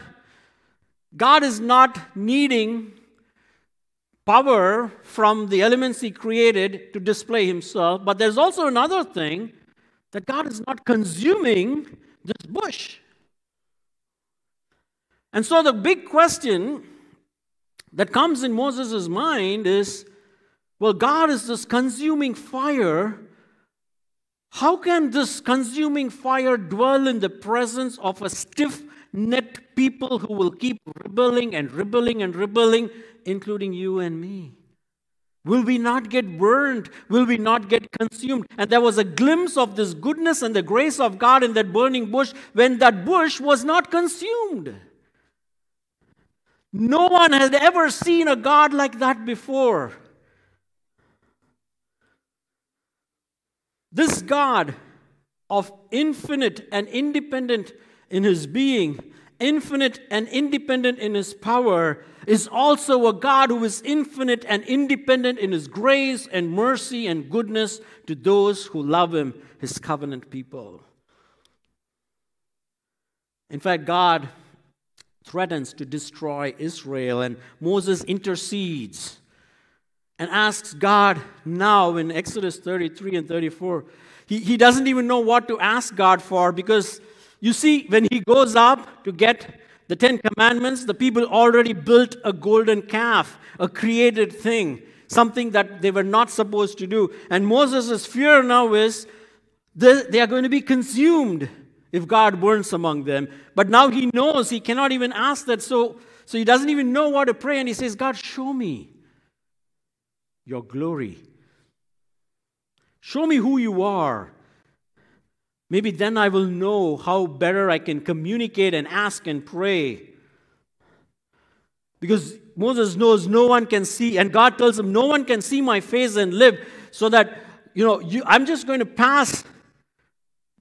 God is not needing power from the elements he created to display himself, but there's also another thing that God is not consuming this bush. And so the big question that comes in Moses' mind is well, God is this consuming fire. How can this consuming fire dwell in the presence of a stiff necked people who will keep rebelling and rebelling and rebelling, including you and me? Will we not get burned? Will we not get consumed? And there was a glimpse of this goodness and the grace of God in that burning bush when that bush was not consumed. No one had ever seen a God like that before. This God of infinite and independent in his being, infinite and independent in his power, is also a God who is infinite and independent in his grace and mercy and goodness to those who love him, his covenant people. In fact, God threatens to destroy Israel, and Moses intercedes and asks God now in Exodus 33 and 34. He, he doesn't even know what to ask God for because you see, when he goes up to get the Ten Commandments, the people already built a golden calf, a created thing, something that they were not supposed to do. And Moses' fear now is they, are going to be consumed if God burns among them. But now he knows he cannot even ask that. So, so he doesn't even know what to pray. And he says, God, show me your glory. Show me who you are. Maybe then I will know how better I can communicate and ask and pray. Because Moses knows no one can see, and God tells him, No one can see my face and live, so that, you know, you, I'm just going to pass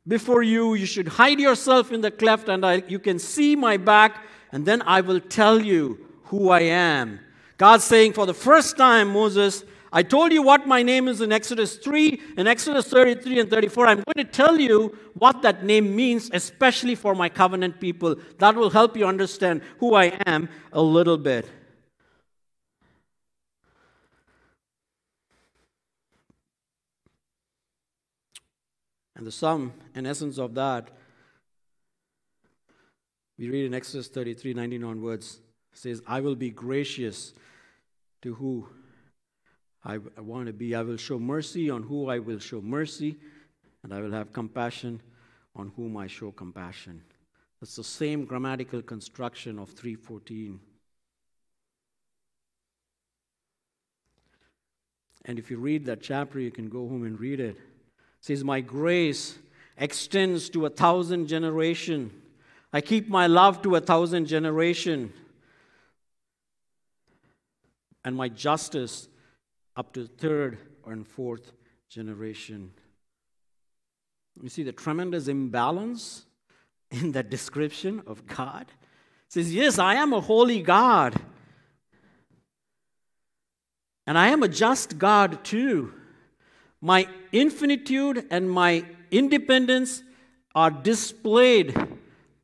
before you. You should hide yourself in the cleft, and I, you can see my back, and then I will tell you who I am. God's saying, for the first time, Moses, I told you what my name is in Exodus 3, in Exodus 33 and 34. I'm going to tell you what that name means, especially for my covenant people. That will help you understand who I am a little bit. And the sum and essence of that, we read in Exodus 33 19 onwards, says, I will be gracious to who I, I want to be. I will show mercy on who I will show mercy, and I will have compassion on whom I show compassion. That's the same grammatical construction of 314. And if you read that chapter, you can go home and read it says, My grace extends to a thousand generation. I keep my love to a thousand generation. and my justice up to third and fourth generation. You see the tremendous imbalance in that description of God? It says, Yes, I am a holy God. And I am a just God too. My infinitude and my independence are displayed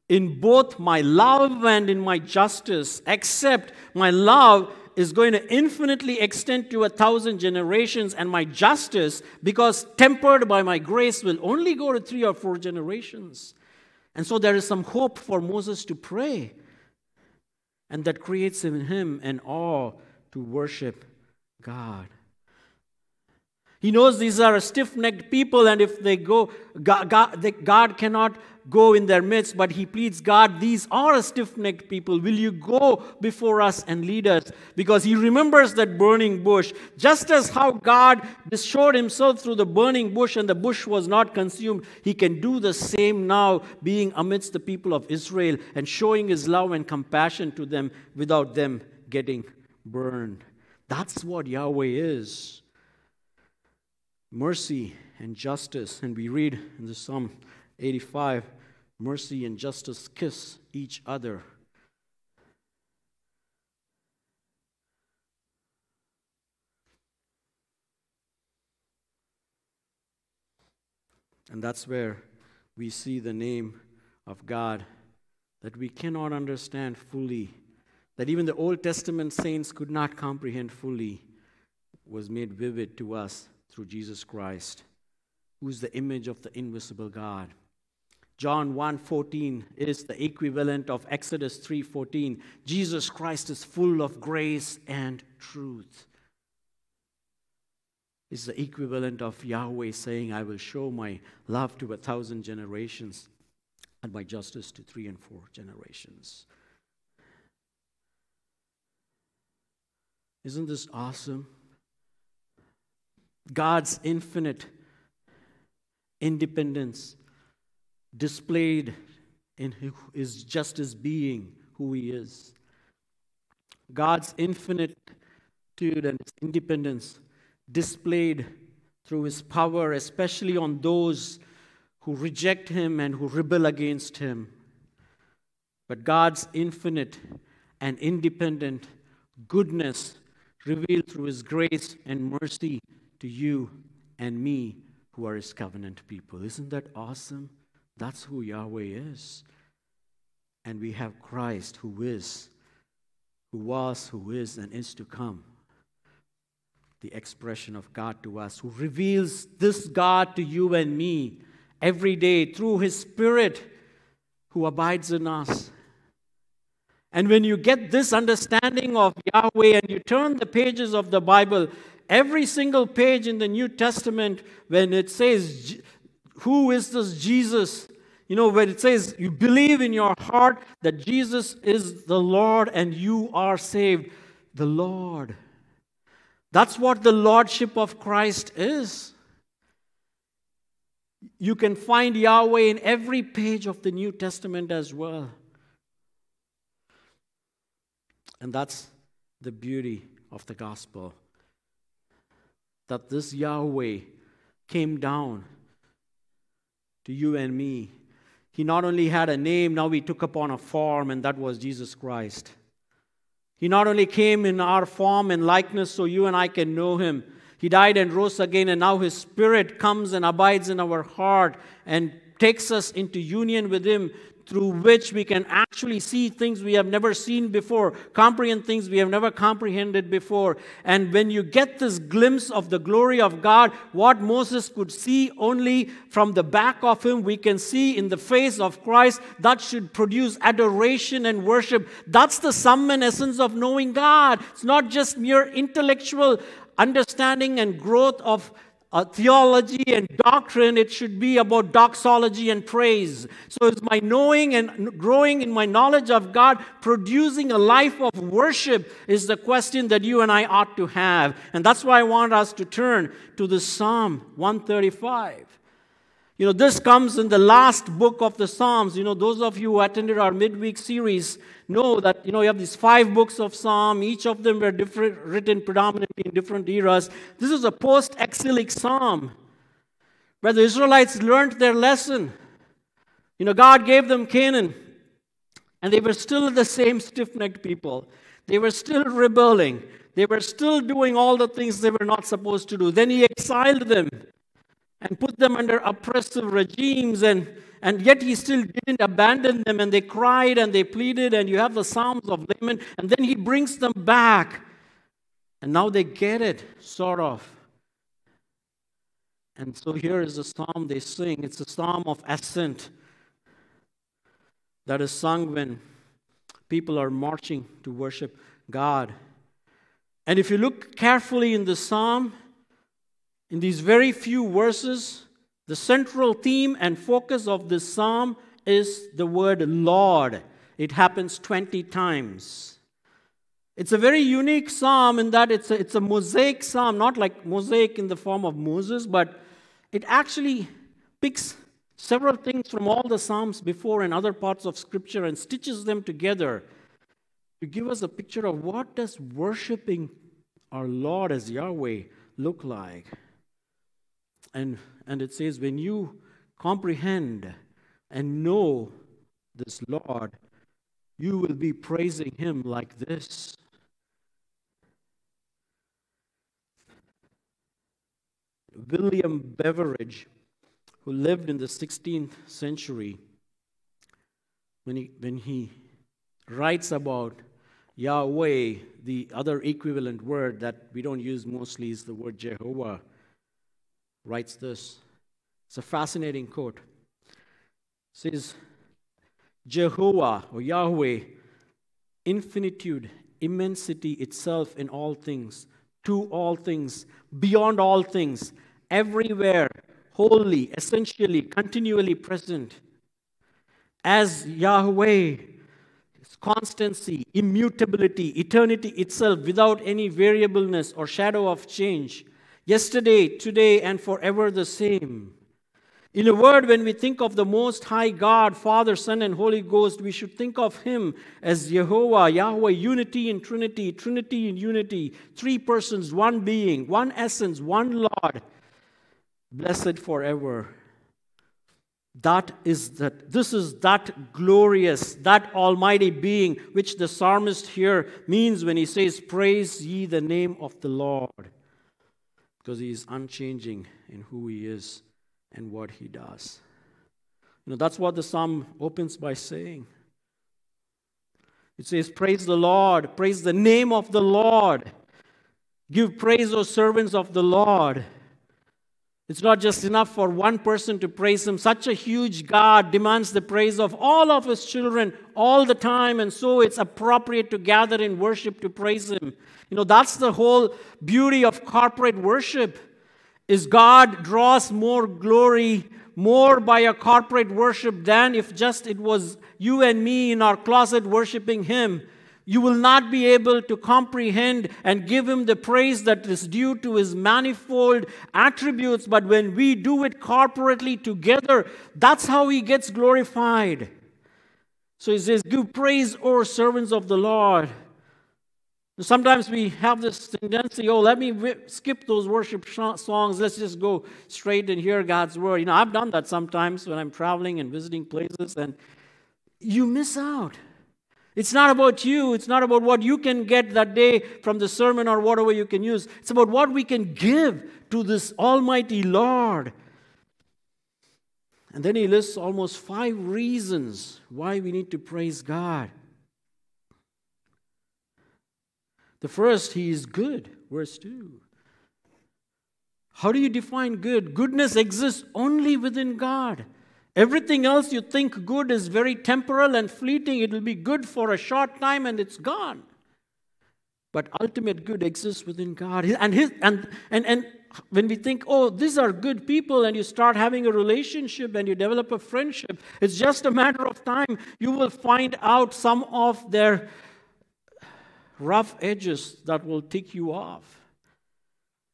in both my love and in my justice, except my love is going to infinitely extend to a thousand generations, and my justice, because tempered by my grace, will only go to three or four generations. And so there is some hope for Moses to pray, and that creates in him an awe to worship God. He knows these are a stiff necked people, and if they go, God, God, God, cannot go in their midst, but he pleads, God, these are a stiff necked people. Will you go before us and lead us? Because he remembers that burning bush. Just as how God showed himself through the burning bush and the bush was not consumed, he can do the same now, being amidst the people of Israel and showing his love and compassion to them without them getting burned. That's what Yahweh is mercy and justice. And we read in the Psalm 85 mercy and justice kiss each other. And that's where we see the name of God that we cannot understand fully, that even the Old Testament saints could not comprehend fully, was made vivid to us through Jesus Christ, who is the image of the invisible God. John 1:14 is the equivalent of Exodus 3:14. Jesus Christ is full of grace and truth. Is the equivalent of Yahweh saying, I will show my love to a thousand generations and my justice to three and four generations. Isn't this awesome? God's infinite independence displayed in his just as being who he is. God's infinitude and his independence displayed through his power, especially on those who reject him and who rebel against him. But God's infinite and independent goodness revealed through his grace and mercy to you and me who are his covenant people. Isn't that awesome? That's who Yahweh is. And we have Christ who is, who was, who is, and is to come. The expression of God to us, who reveals this God to you and me every day through his Spirit who abides in us. And when you get this understanding of Yahweh and you turn the pages of the Bible, every single page in the New Testament, when it says, Who is this Jesus? You know, when it says, You believe in your heart that Jesus is the Lord and you are saved, the Lord. That's what the Lordship of Christ is. You can find Yahweh in every page of the New Testament as well. And that's the beauty of the gospel that this Yahweh came down to you and me. He not only had a name, now he took upon a form, and that was Jesus Christ. He not only came in our form and likeness so you and I can know him, he died and rose again, and now his spirit comes and abides in our heart and takes us into union with him through which we can actually see things we have never seen before, comprehend things we have never comprehended before. And when you get this glimpse of the glory of God, what Moses could see only from the back of him, we can see in the face of Christ, that should produce adoration and worship. That's the sum and essence of knowing God. It's not just mere intellectual understanding and growth of uh, theology and doctrine, it should be about doxology and praise. So, is my knowing and growing in my knowledge of God producing a life of worship? Is the question that you and I ought to have. And that's why I want us to turn to the Psalm 135. You know, this comes in the last book of the Psalms. You know, those of you who attended our midweek series know that, you know, you have these five books of Psalm. Each of them were different, written predominantly in different eras. This is a post exilic Psalm where the Israelites learned their lesson. You know, God gave them Canaan, and they were still the same stiff necked people. They were still rebelling. They were still doing all the things they were not supposed to do. Then He exiled them and put them under oppressive regimes and and yet he still didn't abandon them and they cried and they pleaded and you have the psalms of lament and then he brings them back. And now they get it sort of. And so here is the psalm they sing. It's a psalm of ascent that is sung when people are marching to worship god. And if you look carefully in the psalm in these very few verses, the central theme and focus of this psalm is the word Lord. It happens 20 times. It's a very unique psalm in that it's a, it's a mosaic psalm, not like mosaic in the form of Moses, but it actually picks several things from all the psalms before and other parts of scripture and stitches them together to give us a picture of what does worshiping our Lord as Yahweh look like. And, and it says, when you comprehend and know this Lord, you will be praising Him like this. William Beveridge, who lived in the 16th century, when he, when he writes about Yahweh, the other equivalent word that we don't use mostly is the word Jehovah writes this. It's a fascinating quote. It says, Jehovah or Yahweh, infinitude, immensity itself in all things, to all things, beyond all things, everywhere, wholly, essentially, continually present. As Yahweh, constancy, immutability, eternity itself without any variableness or shadow of change yesterday, today, and forever the same. In a word, when we think of the Most High God, Father, Son, and Holy Ghost, we should think of Him as Jehovah, Yahweh, unity in Trinity, Trinity in unity, three persons, one being, one essence, one Lord, blessed forever. That is that this is that glorious, that almighty being which the psalmist here means when he says, Praise ye the name of the Lord because he is unchanging in who he is and what he does. You know, that's what the psalm opens by saying. It says, Praise the Lord, praise the name of the Lord. Give praise, O servants of the Lord. It's not just enough for one person to praise Him. Such a huge God demands the praise of all of His children all the time, and so it's appropriate to gather in worship to praise Him. You know, that's the whole beauty of corporate worship. Is God draws more glory more by a corporate worship than if just it was you and me in our closet worshiping Him you will not be able to comprehend and give him the praise that is due to his manifold attributes. But when we do it corporately together, that's how he gets glorified. So he says, Give praise, O servants of the Lord. Sometimes we have this tendency, oh, let me skip those worship songs. Let's just go straight and hear God's word. You know, I've done that sometimes when I'm traveling and visiting places, and you miss out. It's not about you. It's not about what you can get that day from the sermon or whatever you can use. It's about what we can give to this Almighty Lord. And then he lists almost five reasons why we need to praise God. The first, he is good, verse 2. How do you define good? Goodness exists only within God. Everything else you think good is very temporal and fleeting. It will be good for a short time and it's gone. But ultimate good exists within God. And, his, and, and, and when we think, oh, these are good people, and you start having a relationship and you develop a friendship, it's just a matter of time. You will find out some of their rough edges that will tick you off.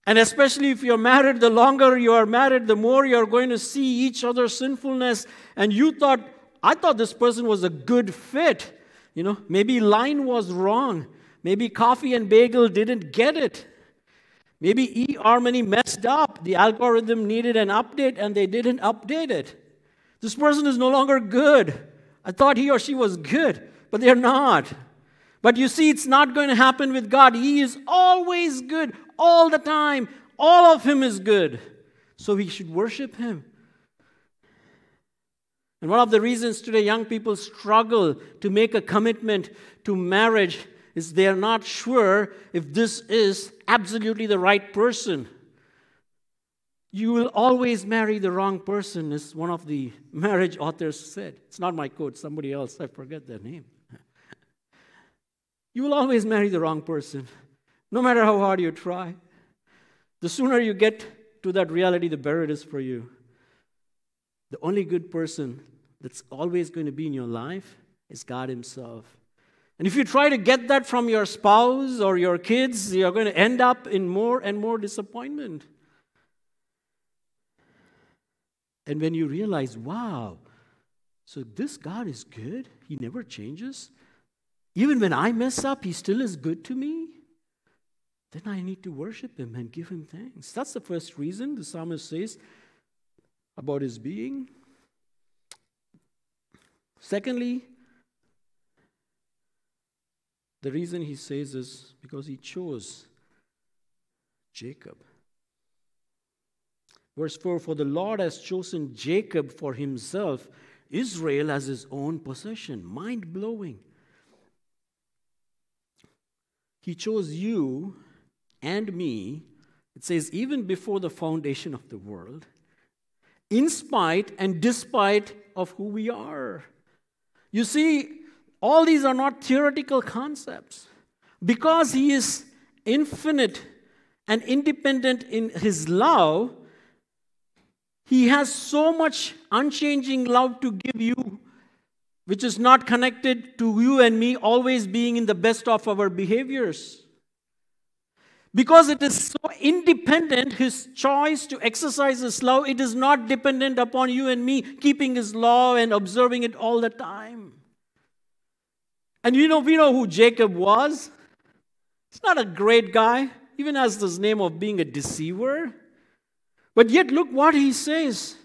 And especially if you're married, the longer you are married, the more you're going to see each other's sinfulness. And you thought, I thought this person was a good fit. You know, maybe line was wrong. Maybe coffee and bagel didn't get it. Maybe eHarmony messed up. The algorithm needed an update and they didn't update it. This person is no longer good. I thought he or she was good, but they're not. But you see, it's not going to happen with God. He is always good, all the time. All of Him is good. So we should worship Him. And one of the reasons today young people struggle to make a commitment to marriage is they are not sure if this is absolutely the right person. You will always marry the wrong person, as one of the marriage authors said. It's not my quote, somebody else, I forget their name. You will always marry the wrong person, no matter how hard you try. The sooner you get to that reality, the better it is for you. The only good person that's always going to be in your life is God Himself. And if you try to get that from your spouse or your kids, you're going to end up in more and more disappointment. And when you realize, wow, so this God is good, He never changes. Even when I mess up, He still is good to me. Then I need to worship Him and give Him thanks. That's the first reason the psalmist says about His being. Secondly, the reason he says is because he chose Jacob. Verse 4 For the Lord has chosen Jacob for himself, Israel as his own possession. Mind blowing. He chose you and me, it says, even before the foundation of the world, in spite and despite of who we are. You see, all these are not theoretical concepts. Because He is infinite and independent in His love, He has so much unchanging love to give you, which is not connected to you and me always being in the best of our behaviors. Because it is so independent, his choice to exercise his love, it is not dependent upon you and me keeping his law and observing it all the time. And you know, we know who Jacob was. He's not a great guy, even has this name of being a deceiver. But yet, look what he says.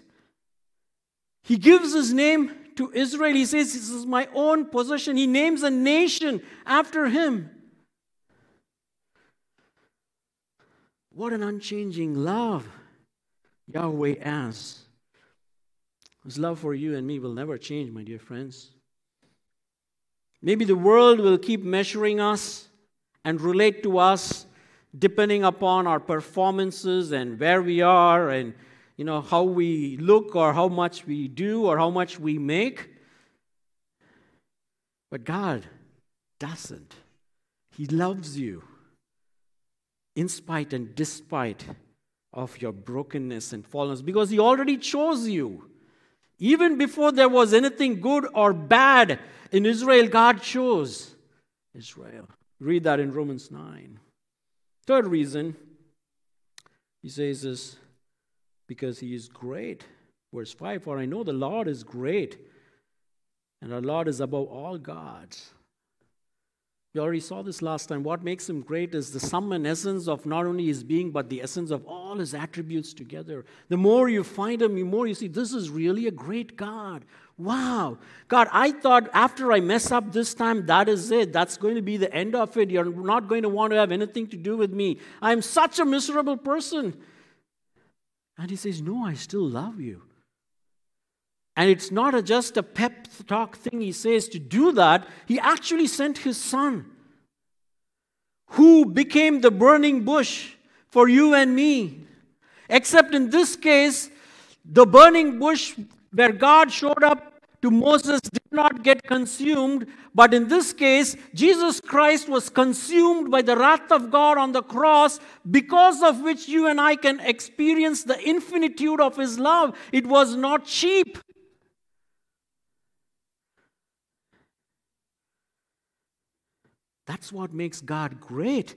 He gives his name to Israel. He says, This is my own possession. He names a nation after him. What an unchanging love Yahweh has. His love for you and me will never change, my dear friends. Maybe the world will keep measuring us and relate to us depending upon our performances and where we are and you know how we look or how much we do or how much we make. But God doesn't. He loves you in spite and despite of your brokenness and fallenness because He already chose you. Even before there was anything good or bad in Israel, God chose Israel. Read that in Romans 9. Third reason, he says is because he is great. Verse 5 For I know the Lord is great, and our Lord is above all gods. We already saw this last time. What makes him great is the sum and essence of not only his being, but the essence of all his attributes together. The more you find him, the more you see this is really a great God. Wow. God, I thought after I mess up this time, that is it. That's going to be the end of it. You're not going to want to have anything to do with me. I'm such a miserable person. And he says, No, I still love you. And it's not a, just a pep talk thing he says to do that. He actually sent his son, who became the burning bush for you and me. Except in this case, the burning bush where God showed up to Moses did not get consumed, but in this case, Jesus Christ was consumed by the wrath of God on the cross, because of which you and I can experience the infinitude of His love. It was not cheap. That's what makes God great.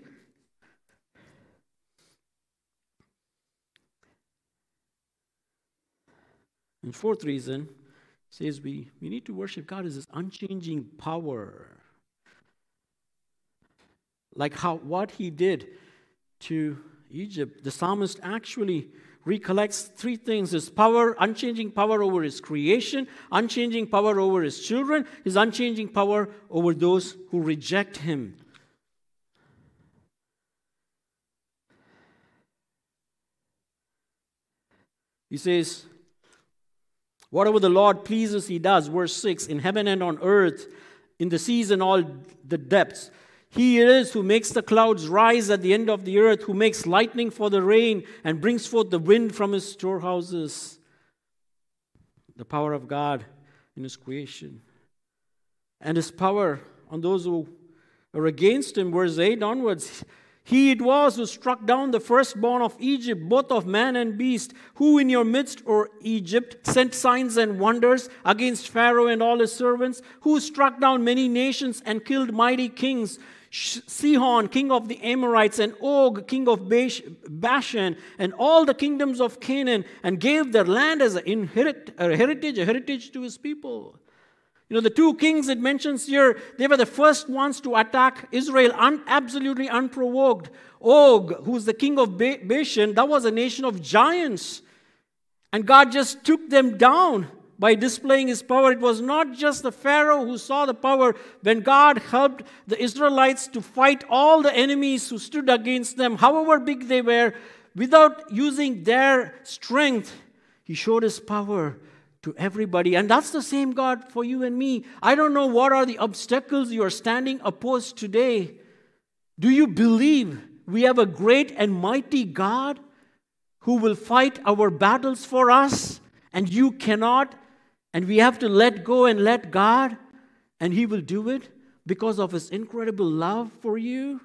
And fourth reason says we, we need to worship God as this unchanging power. Like how what he did to Egypt, the psalmist actually recollects three things his power, unchanging power over his creation, unchanging power over his children, his unchanging power over those who reject him. He says, Whatever the Lord pleases, he does. Verse 6 In heaven and on earth, in the seas and all the depths. He it is who makes the clouds rise at the end of the earth, who makes lightning for the rain and brings forth the wind from his storehouses. The power of God in his creation. And his power on those who are against him, verse 8 onwards. He it was who struck down the firstborn of Egypt, both of man and beast, who in your midst, O Egypt, sent signs and wonders against Pharaoh and all his servants, who struck down many nations and killed mighty kings, Sihon, king of the Amorites, and Og, king of Bashan, and all the kingdoms of Canaan, and gave their land as a, inherit, a heritage, a heritage to his people. You know, the two kings it mentions here, they were the first ones to attack Israel un- absolutely unprovoked. Og, who's the king of Bashan, that was a nation of giants. And God just took them down by displaying his power. It was not just the Pharaoh who saw the power. When God helped the Israelites to fight all the enemies who stood against them, however big they were, without using their strength, he showed his power to everybody. And that's the same God for you and me. I don't know what are the obstacles you are standing opposed today. Do you believe we have a great and mighty God who will fight our battles for us and you cannot? And we have to let go and let God, and He will do it because of His incredible love for you?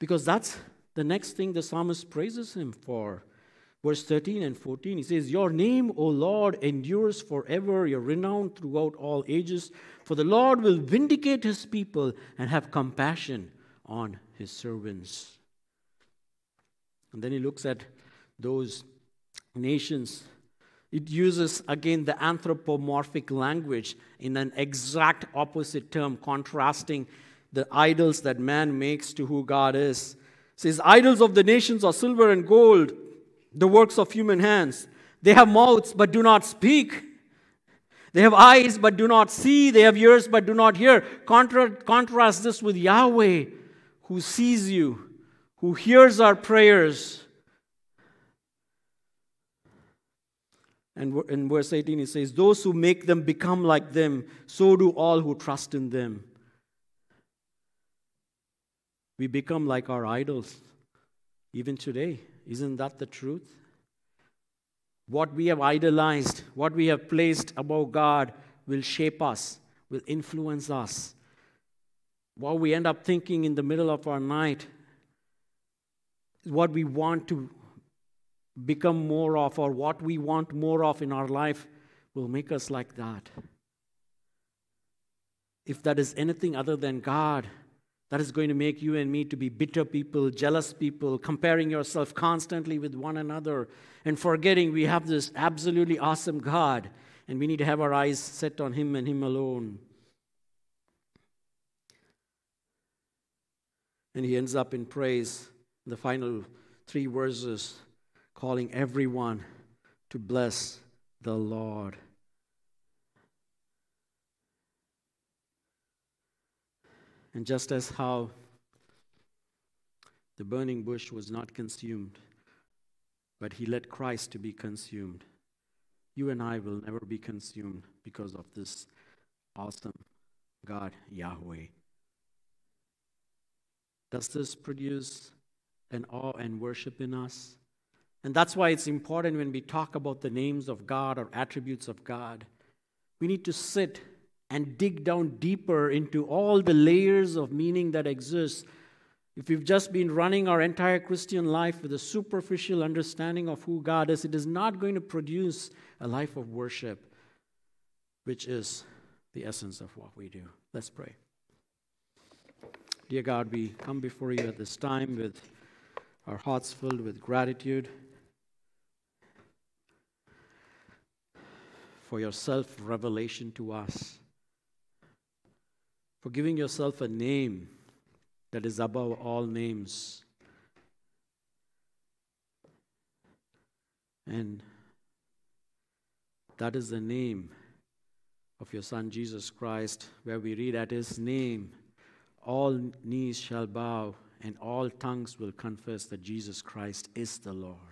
Because that's the next thing the psalmist praises Him for. Verse 13 and 14, he says, Your name, O Lord, endures forever, your renown throughout all ages. For the Lord will vindicate his people and have compassion on his servants. And then he looks at those nations. It uses again the anthropomorphic language in an exact opposite term, contrasting the idols that man makes to who God is. It says, Idols of the nations are silver and gold the works of human hands. They have mouths but do not speak. They have eyes but do not see. They have ears but do not hear. Contra- contrast this with Yahweh, who sees you, who hears our prayers. And in verse 18, it says, Those who make them become like them, so do all who trust in them. We become like our idols, even today. Isn't that the truth? What we have idolized, what we have placed above God, will shape us, will influence us. What we end up thinking in the middle of our night, is what we want to become more of, or what we want more of in our life, will make us like that. If that is anything other than God, that is going to make you and me to be bitter people, jealous people, comparing yourself constantly with one another, and forgetting we have this absolutely awesome God, and we need to have our eyes set on Him and Him alone. And he ends up in praise, the final three verses, calling everyone to bless the Lord. And just as how the burning bush was not consumed, but he let Christ to be consumed, you and I will never be consumed because of this awesome God, Yahweh. Does this produce an awe and worship in us? And that's why it's important when we talk about the names of God or attributes of God. We need to sit and dig down deeper into all the layers of meaning that exist. If we've just been running our entire Christian life with a superficial understanding of who God is, it is not going to produce a life of worship, which is the essence of what we do. Let's pray. Dear God, we come before you at this time with our hearts filled with gratitude. For your self revelation to us, for giving yourself a name that is above all names. And that is the name of your Son Jesus Christ, where we read, At his name all knees shall bow and all tongues will confess that Jesus Christ is the Lord.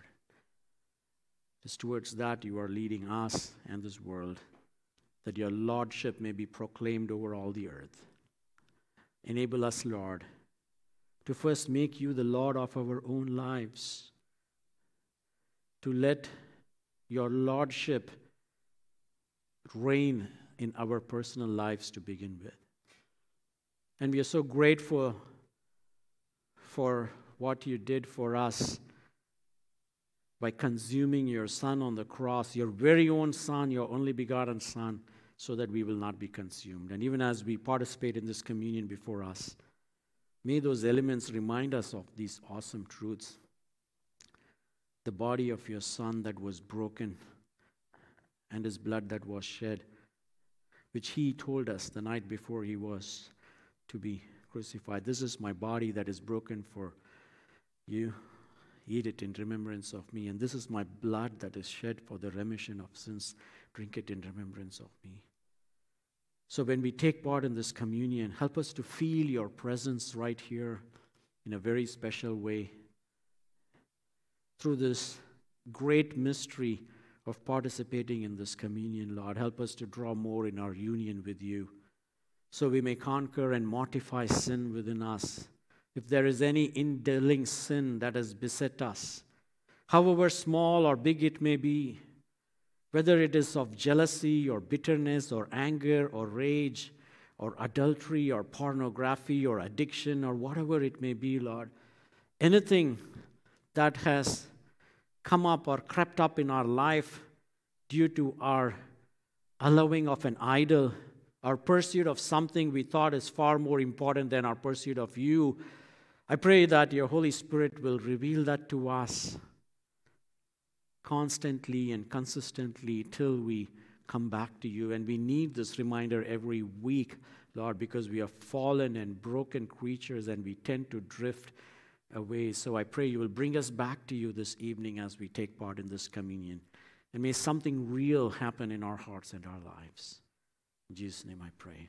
It's towards that you are leading us and this world, that your Lordship may be proclaimed over all the earth. Enable us, Lord, to first make you the Lord of our own lives, to let your Lordship reign in our personal lives to begin with. And we are so grateful for what you did for us by consuming your Son on the cross, your very own Son, your only begotten Son, so that we will not be consumed. And even as we participate in this communion before us, may those elements remind us of these awesome truths. The body of your Son that was broken and his blood that was shed, which he told us the night before he was to be crucified. This is my body that is broken for you. Eat it in remembrance of me. And this is my blood that is shed for the remission of sins. Drink it in remembrance of me. So when we take part in this communion, help us to feel your presence right here in a very special way. Through this great mystery of participating in this communion, Lord, help us to draw more in our union with you so we may conquer and mortify sin within us. If there is any indwelling sin that has beset us, however small or big it may be, whether it is of jealousy or bitterness or anger or rage or adultery or pornography or addiction or whatever it may be, Lord, anything that has come up or crept up in our life due to our allowing of an idol, our pursuit of something we thought is far more important than our pursuit of you. I pray that your Holy Spirit will reveal that to us constantly and consistently till we come back to you. And we need this reminder every week, Lord, because we are fallen and broken creatures and we tend to drift away. So I pray you will bring us back to you this evening as we take part in this communion. And may something real happen in our hearts and our lives. In Jesus' name I pray.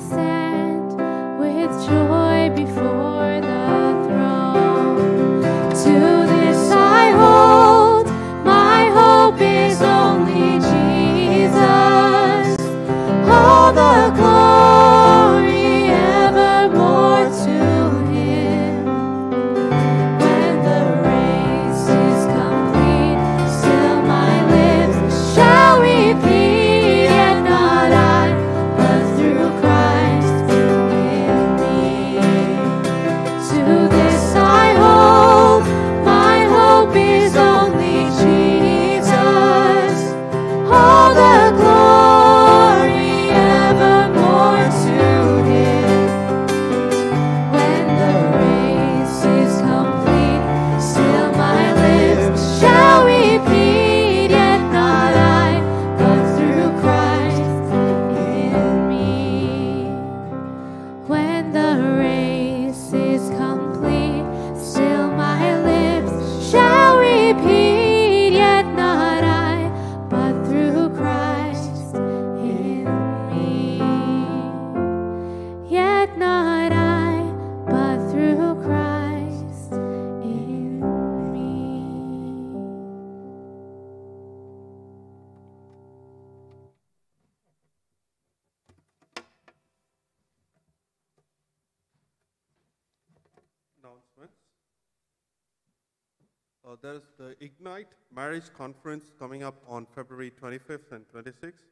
stand with joy before the Ignite Marriage Conference coming up on February 25th and 26th.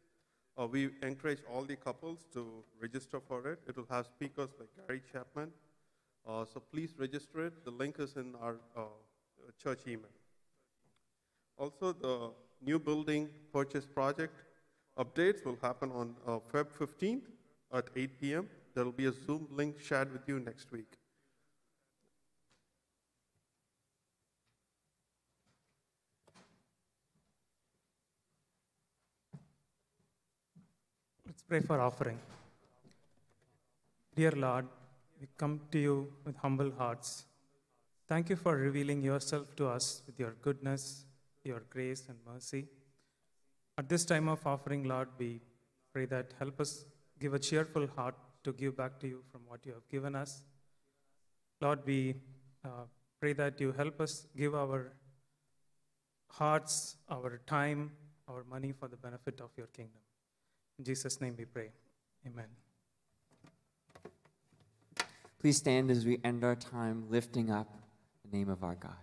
Uh, we encourage all the couples to register for it. It will have speakers like Gary Chapman. Uh, so please register it. The link is in our uh, church email. Also, the new building purchase project updates will happen on uh, Feb 15th at 8 p.m. There will be a Zoom link shared with you next week. Let's pray for offering. Dear Lord, we come to you with humble hearts. Thank you for revealing yourself to us with your goodness, your grace, and mercy. At this time of offering, Lord, we pray that help us give a cheerful heart to give back to you from what you have given us. Lord, we uh, pray that you help us give our hearts, our time, our money for the benefit of your kingdom. In Jesus' name we pray. Amen. Please stand as we end our time lifting up the name of our God.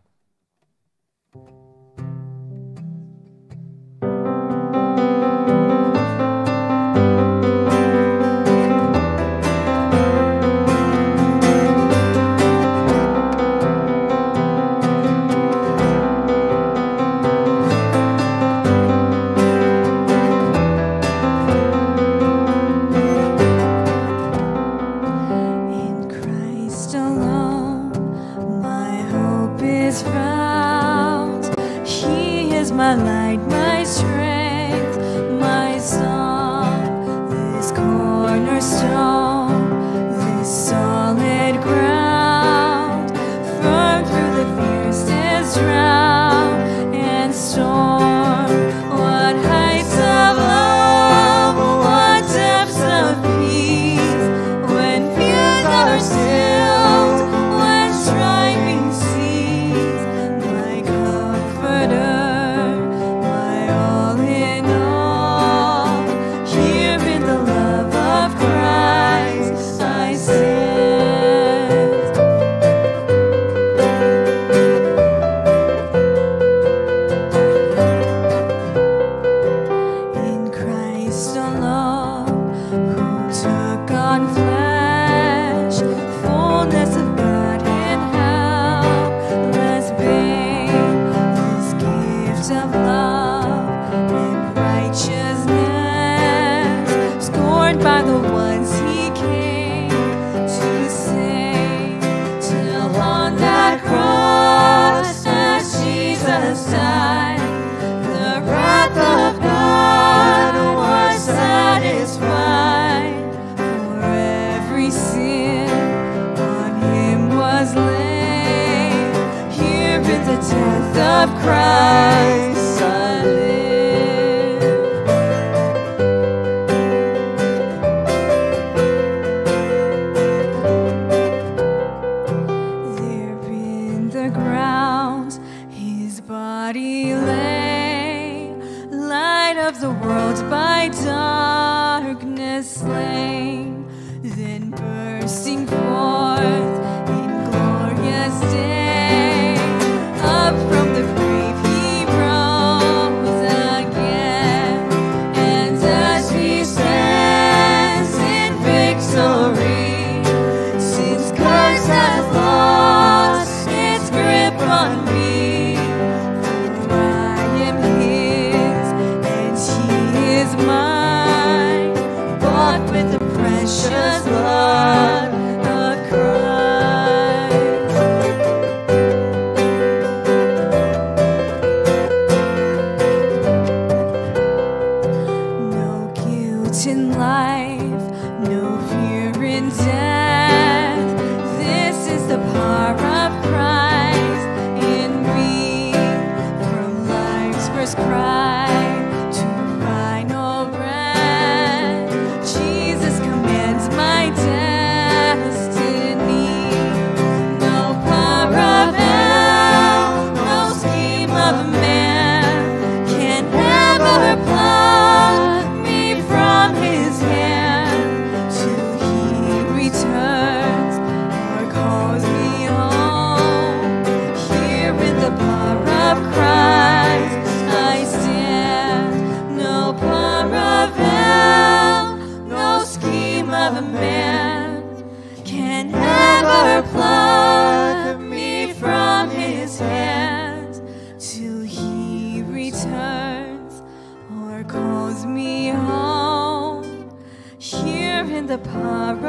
Strength, my song. This cornerstone, the power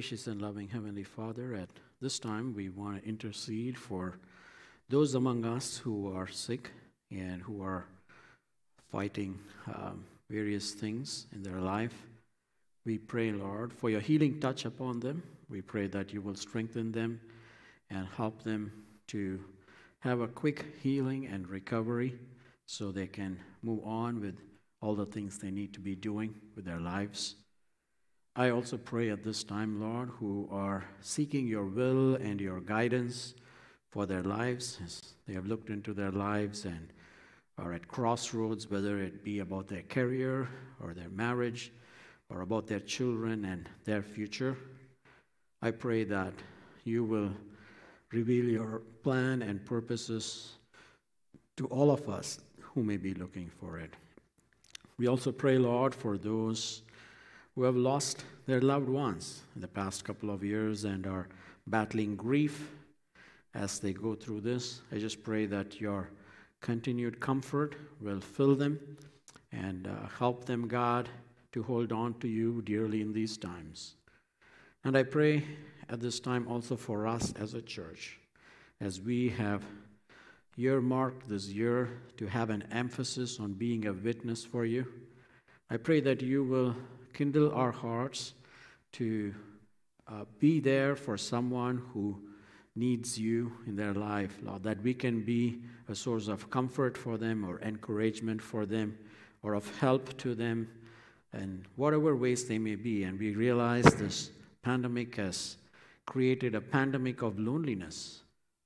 gracious and loving Heavenly Father, at this time we want to intercede for those among us who are sick and who are fighting um, various things in their life. We pray, Lord, for your healing touch upon them. We pray that you will strengthen them and help them to have a quick healing and recovery so they can move on with all the things they need to be doing with their lives. I also pray at this time, Lord, who are seeking your will and your guidance for their lives as they have looked into their lives and are at crossroads, whether it be about their career or their marriage or about their children and their future. I pray that you will reveal your plan and purposes to all of us who may be looking for it. We also pray, Lord, for those who have lost their loved ones in the past couple of years and are battling grief as they go through this. I just pray that your continued comfort will fill them and uh, help them, God, to hold on to you dearly in these times. And I pray at this time also for us as a church, as we have earmarked this year to have an emphasis on being a witness for you. I pray that you will kindle our hearts to uh, be there for someone who needs you in their life, Lord, that we can be a source of comfort for them or encouragement for them or of help to them in whatever ways they may be. And we realize this pandemic has created a pandemic of loneliness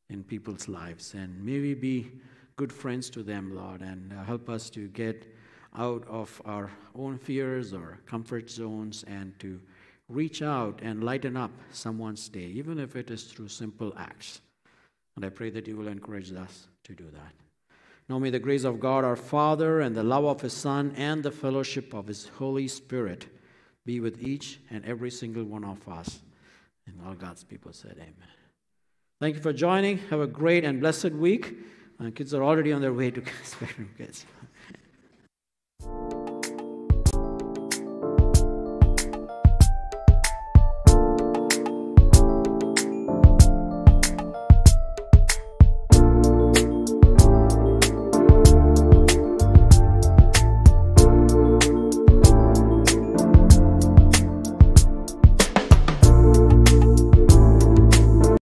in people's lives. And may we be good friends to them, Lord, and uh, help us to get out of our own fears or comfort zones and to reach out and lighten up someone's day, even if it is through simple acts. And I pray that you will encourage us to do that. Now may the grace of God our Father and the love of His Son and the fellowship of His Holy Spirit be with each and every single one of us. And all God's people said, Amen. Thank you for joining. Have a great and blessed week. Uh, kids are already on their way to Spectrum Kids.